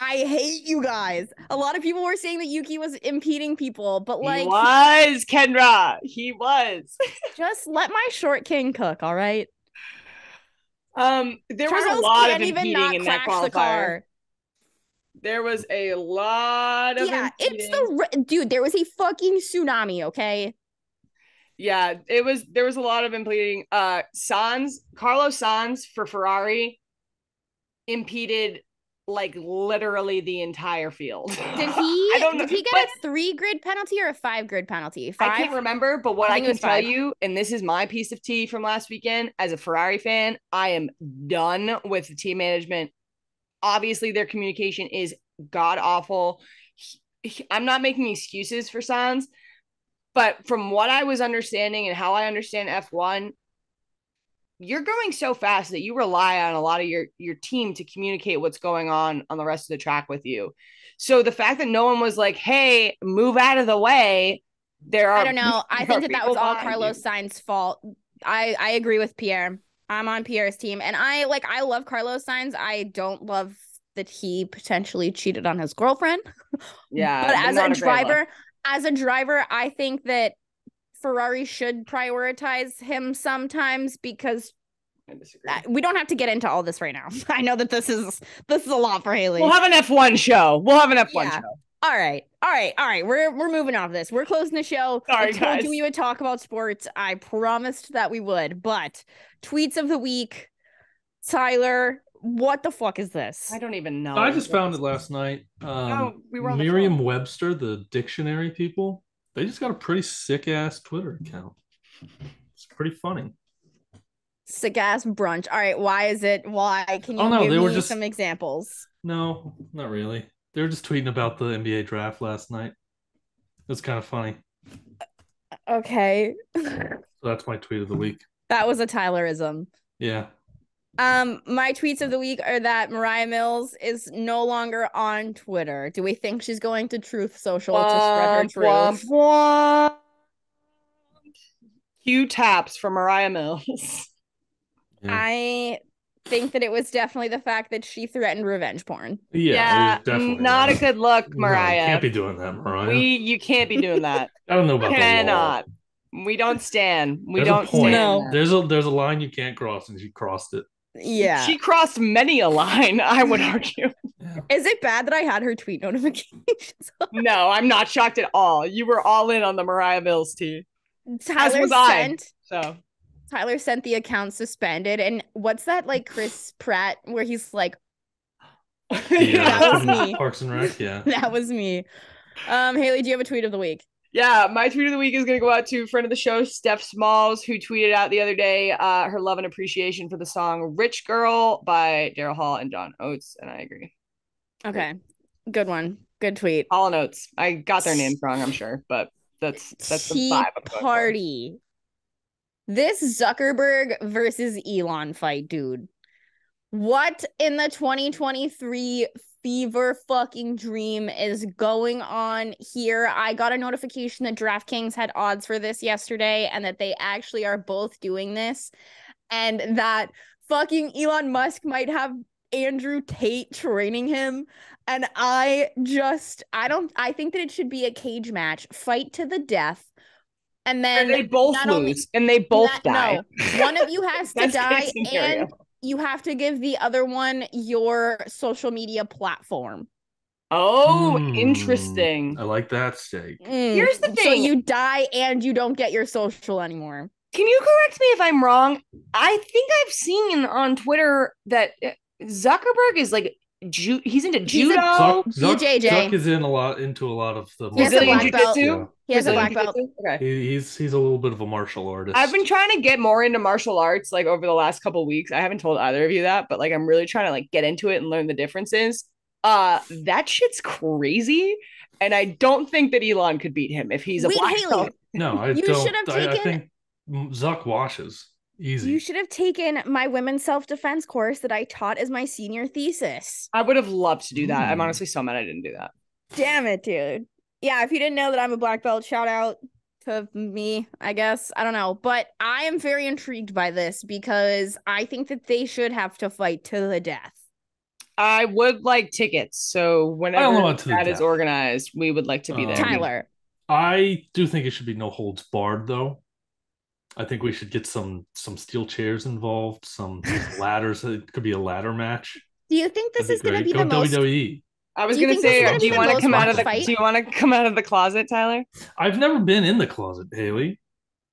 I hate you guys. A lot of people were saying that Yuki was impeding people, but like he was Kendra. He was. just let my short king cook, all right? Um, there was a lot of can't even impeding not in that crash the car. There was a lot of Yeah, it's the ri- dude. There was a fucking tsunami. Okay, yeah. It was there was a lot of impeding. Uh, Sainz Carlos Sainz for Ferrari impeded like literally the entire field. did he? I don't know, Did he get a three grid penalty or a five grid penalty? I can't remember, but what I I, can tell five. you, and this is my piece of tea from last weekend as a Ferrari fan, I am done with the team management. Obviously, their communication is god awful. I'm not making excuses for Sainz, but from what I was understanding and how I understand F1, you're going so fast that you rely on a lot of your your team to communicate what's going on on the rest of the track with you. So the fact that no one was like, "Hey, move out of the way," there are I don't know. I think that that was all Carlos you. Sainz's fault. I I agree with Pierre. I'm on Pierre's team, and I like I love Carlos Sainz. I don't love that he potentially cheated on his girlfriend. Yeah, but as a driver, as a driver, I think that Ferrari should prioritize him sometimes because I disagree. we don't have to get into all this right now. I know that this is this is a lot for Haley. We'll have an F1 show. We'll have an F1 Yeah. show. all right, all right, all right. We're we're moving off this. We're closing the show. I Sorry, told guys. you we would talk about sports. I promised that we would. But tweets of the week, Tyler. What the fuck is this? I don't even know. I just found it last night. Um, Oh, we were on the Merriam. Webster, the dictionary people, they just got a pretty sick ass Twitter account. It's pretty funny. Sick ass brunch. All right, why is it? Why? Can you Oh, no, give they me were just- some examples? No, not really. They were just tweeting about the NBA draft last night. It's kind of funny. Okay, So that's my tweet of the week. that was a Tylerism. Yeah. Um, my tweets of the week are that Mariah Mills is no longer on Twitter. Do we think she's going to Truth Social to spread her truth? womp, womp. Cue taps for Mariah Mills. Yeah. I think that it was definitely the fact that she threatened revenge porn. Yeah, it was definitely not that. a good look, No, Mariah. can't be doing that, Mariah. we you can't be doing that. I don't know about the law. Cannot. We don't stand. We There's don't stand. No. There's a there's a line you can't cross, and she crossed it. Yeah. She crossed many a line, I would argue. Is it bad that I had her tweet notifications? No, I'm not shocked at all. You were all in on the Mariah Mills tea. Tyler was I. sent So Tyler sent the account suspended. And what's that like Chris Pratt where he's like, Yeah, That was me. Parks and Rec. Yeah. that was me. Um, Haley, do you have a tweet of the week? Yeah, my tweet of the week is going to go out to friend of the show, Steph Smalls, who tweeted out the other day uh, her love and appreciation for the song Rich Girl by Daryl Hall and John Oates. And I agree. Okay. Good one. Good tweet. Hall and Oates. I got their names wrong, I'm sure, but that's that's the Tea vibe. I'm for. party. This Zuckerberg versus Elon fight, dude. What in the 2023 fever fucking dream is going on here? I got a notification that DraftKings had odds for this yesterday and that they actually are both doing this and that fucking Elon Musk might have Andrew Tate training him and I just I don't I think that it should be a cage match, fight to the death. And then And they both lose only- and they both not- die. no, one of you has to die and you have to give the other one your social media platform. Oh, Hmm, interesting. I like that stake. Mm, Here's the thing. So thing. you die and you don't get your social anymore. Can you correct me if I'm wrong? I think I've seen on Twitter that uh, Zuckerberg is like ju- he's into He's judo. Zuck, Zuck, BJJ. Zuck is in a lot into a lot of the. He has a Brazilian black belt. jiu-jitsu? He has a black belt. Okay. He, he's he's a little bit of a martial artist. I've been trying to get more into martial arts like over the last couple weeks. I haven't told either of you that, but like I'm really trying to like get into it and learn the differences. Uh that shit's crazy. And I don't think that Elon could beat him if he's a Wait, black Haley, belt. No, I You don't. should have I, I taken- think Zuck washes easy. You should have taken my women's self defense course that I taught as my senior thesis. I would have loved to do that. I'm Hmm. honestly so mad I didn't do that. Damn it, dude. Yeah, if you didn't know that I'm a black belt, shout out to me, I guess. I don't know. But I am very intrigued by this because I think that they should have to fight to the death. I would like tickets. So whenever know about to the that is death. organized, we would like to be Um, there. Tyler. I do think it should be no holds barred though. I think we should get some some steel chairs involved, some ladders. It could be a ladder match. Do you think this That'd is going to great. be the Go most WWE. I was gonna think this is say, gonna do you want to come out of the fight? do you want to come out of the closet, Tyler? I've never been in the closet, Haley,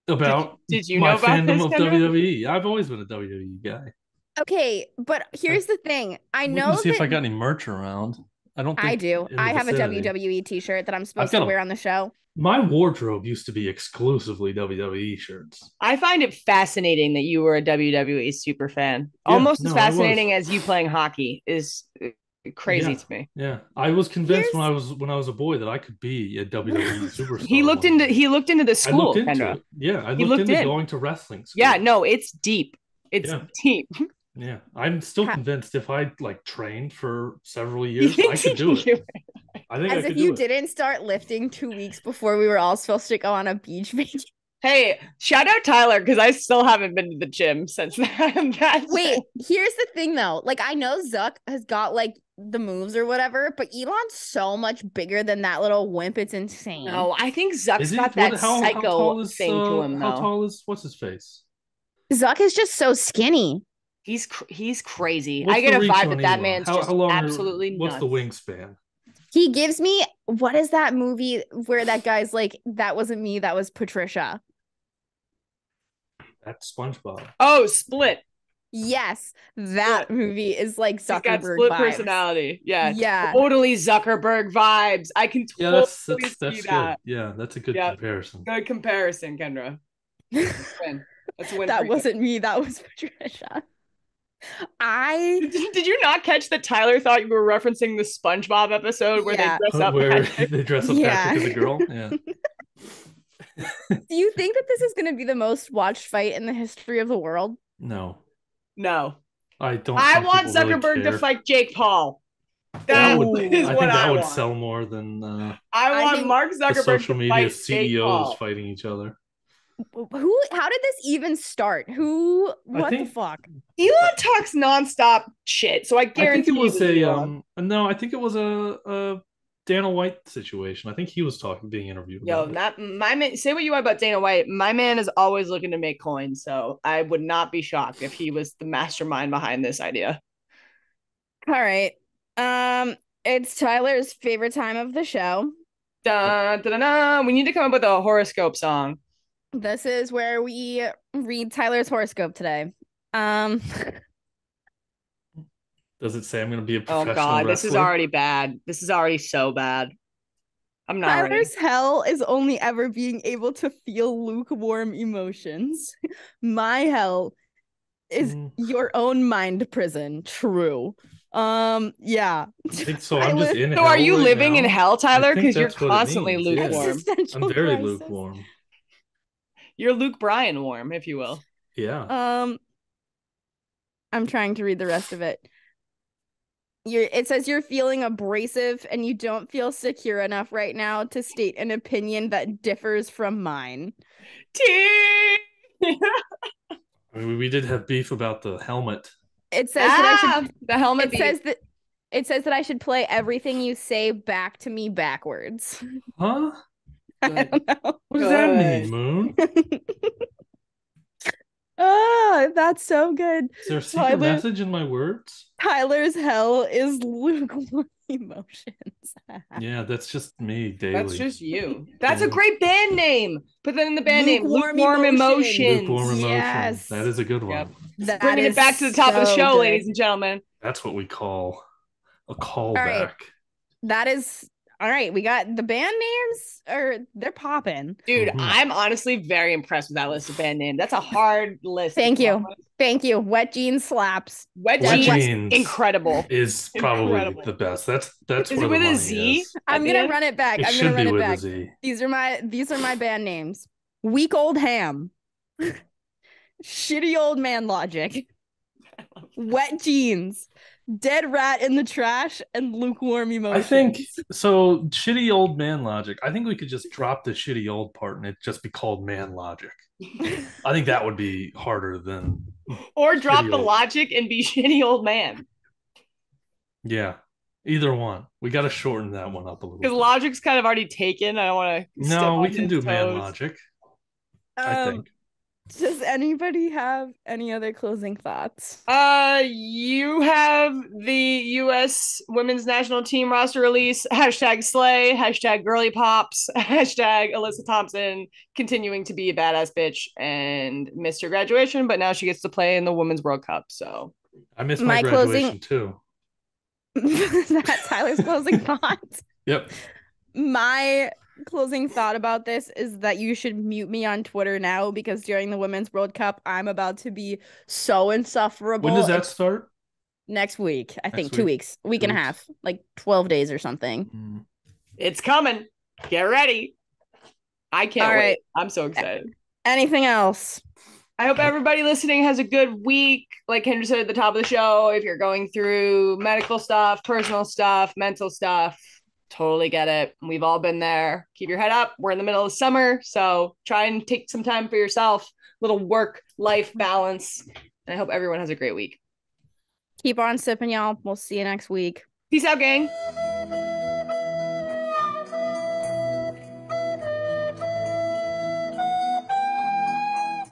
about did you my know about fandom this, of Kendra? WWE. I've always been a WWE guy. Okay, but here's the thing. I know see that if I got any merch around. I don't. Think I do. I have a. WWE t-shirt that I'm supposed got to a- wear on the show. My wardrobe used to be exclusively WWE shirts. I find it fascinating that you were a WWE super fan. Yeah, Almost no, as fascinating as you playing hockey is uh, crazy Yeah. to me. Yeah, I was convinced when I was when I was a boy that I could be a WWE superstar. He looked one into he looked into the school, looked into Kendra. it. Yeah, I He looked, looked into in. going to wrestling school. Yeah, no, it's deep. It's Yeah. deep. Yeah, I'm still Ha- convinced if I like trained for several years, I could do it. I think As could if you it. didn't start lifting two weeks before we were all supposed to go on a beach vacation. Hey, shout out Tyler because I still haven't been to the gym since that. that Wait, here's the thing though. Like I know Zuck has got like the moves or whatever, but Elon's so much bigger than that little wimp. It's insane. No, I think Zuck's Is he? got that What- how, how psycho tall is, thing to uh, him How though. tall is what's his face? Zuck is just so skinny. He's cr- he's crazy. What's I get a vibe on that that man's How- just how long are- absolutely What's nuts. the wingspan? He gives me what is that movie where that guy's like, that wasn't me, that was Patricia. That's SpongeBob. Oh, split. Yes, that Split. movie is like He's got Zuckerberg split vibes. personality. Yeah. Yeah. Totally Zuckerberg vibes. I can Yeah, totally that's that's see that's good. that. Yeah, that's a good Yeah. comparison. Good comparison, Kendra. Win. That's a win. that wasn't me, that was Patricia. I Did, did you not catch that Tyler thought you were referencing the SpongeBob episode where Yeah. they dress up Where Patrick? they dress up Yeah. Patrick as a girl. Yeah. do you think that this is gonna be the most watched fight in the history of the world? No, No. I don't. I want people really Zuckerberg to fight Jake Paul. That That would, is I what think that I would want. sell more than uh, I I want think Mark the Zuckerberg social to media fight Jake CEOs Paul. fighting each other. Who how did this even start? Who what think- the fuck? Elon talks nonstop shit, so I I guarantee think it was you a Elon. um. No, I think it was a, a Dana White situation. I think he was talking, being interviewed. Yo, about it. that my man. Say what you want about Dana White. My man is always looking to make coins, so I would not be shocked if he was the mastermind behind this idea. All right. Um it's Tyler's favorite time of the show. Dun, dun, dun, dun. We need to come up with a horoscope song. This is where we read Tyler's horoscope today. Um Does it say I'm going to be a professional? Oh professional God, this is already bad. This is already so bad. I'm not ready. Tyler's hell is only ever being able to feel lukewarm emotions. My hell is Mm. your own mind prison. True. Um yeah. I think so. I I'm just in So are you right living in hell, Tyler? Because you're that's what it constantly means, yeah. lukewarm. Existential I'm very crisis. lukewarm. You're Luke Bryan warm, if you will. Yeah. Um I'm trying to read the rest of it. You're it says you're feeling abrasive and you don't feel secure enough right now to state an opinion that differs from mine. T. I mean, we did have beef about the helmet. It says that I ah, should the helmet. it beat. says that it says that I should play everything you say back to me backwards. Huh? I don't know. What does that mean, Moon? oh, that's so good. Is there a secret Tyler- message in my words? Tyler's hell is lukewarm emotions. Yeah, that's just me daily. That's just you. That's a great band name. Put that in the band name. Lukewarm Lukewarm emotions. emotions. lukewarm emotion. Yes. That is a good one. Yep. That Bringing it is back to the top of the show, good. ladies and gentlemen. That's what we call a callback. right. That is all right. We got the band names, or they're popping. Dude, Mhm. I'm honestly very impressed with that list of band names. That's a hard list. Thank you. up. Thank you. Wet jeans slaps. Wet, Wet jeans, Jeans. incredible. Is probably Incredible. the best. That's that's Is where it with a money Z? is. I'm gonna end? run it back. It I'm should gonna run be it with back. a Z. These are my these are my band names. Weak old ham. Shitty old man logic. Wet jeans. Dead rat in the trash and lukewarm emotion. I think so. Shitty old man logic. I think we could just drop the shitty old part and it just be called man logic. I think that would be harder than Or drop the old. logic and be shitty old man. yeah. Either one. We got to shorten that one up a little. Because logic's kind of already taken. I don't want to. No, we can do man logic. I Um, think. Does anybody have any other closing thoughts? Uh, you have the U.S. Women's National Team roster release. Hashtag Slay. Hashtag Girly Pops. Hashtag Alyssa Thompson continuing to be a badass bitch and missed her graduation, but now she gets to play in the Women's World Cup. So I missed my, my closing- graduation too. That's Tyler's closing thoughts. Yep. My closing thought about this is that you should mute me on Twitter now because during the Women's World Cup, I'm about to be so insufferable. When does that start? next week? I Next think two weeks, week Two and a half, like 12 days or something. Mm. it's coming. Get ready. I can't All wait. right. I'm so excited. Anything else? I hope everybody listening has a good week. Like Kendra said at the top of the show, if you're going through medical stuff, personal stuff, mental stuff, totally get it. We've all been there. Keep your head up. We're in the middle of summer, so try and take some time for yourself. Little work life balance. And I hope everyone has a great week. Keep on sipping, y'all. We'll see you next week. Peace out, gang.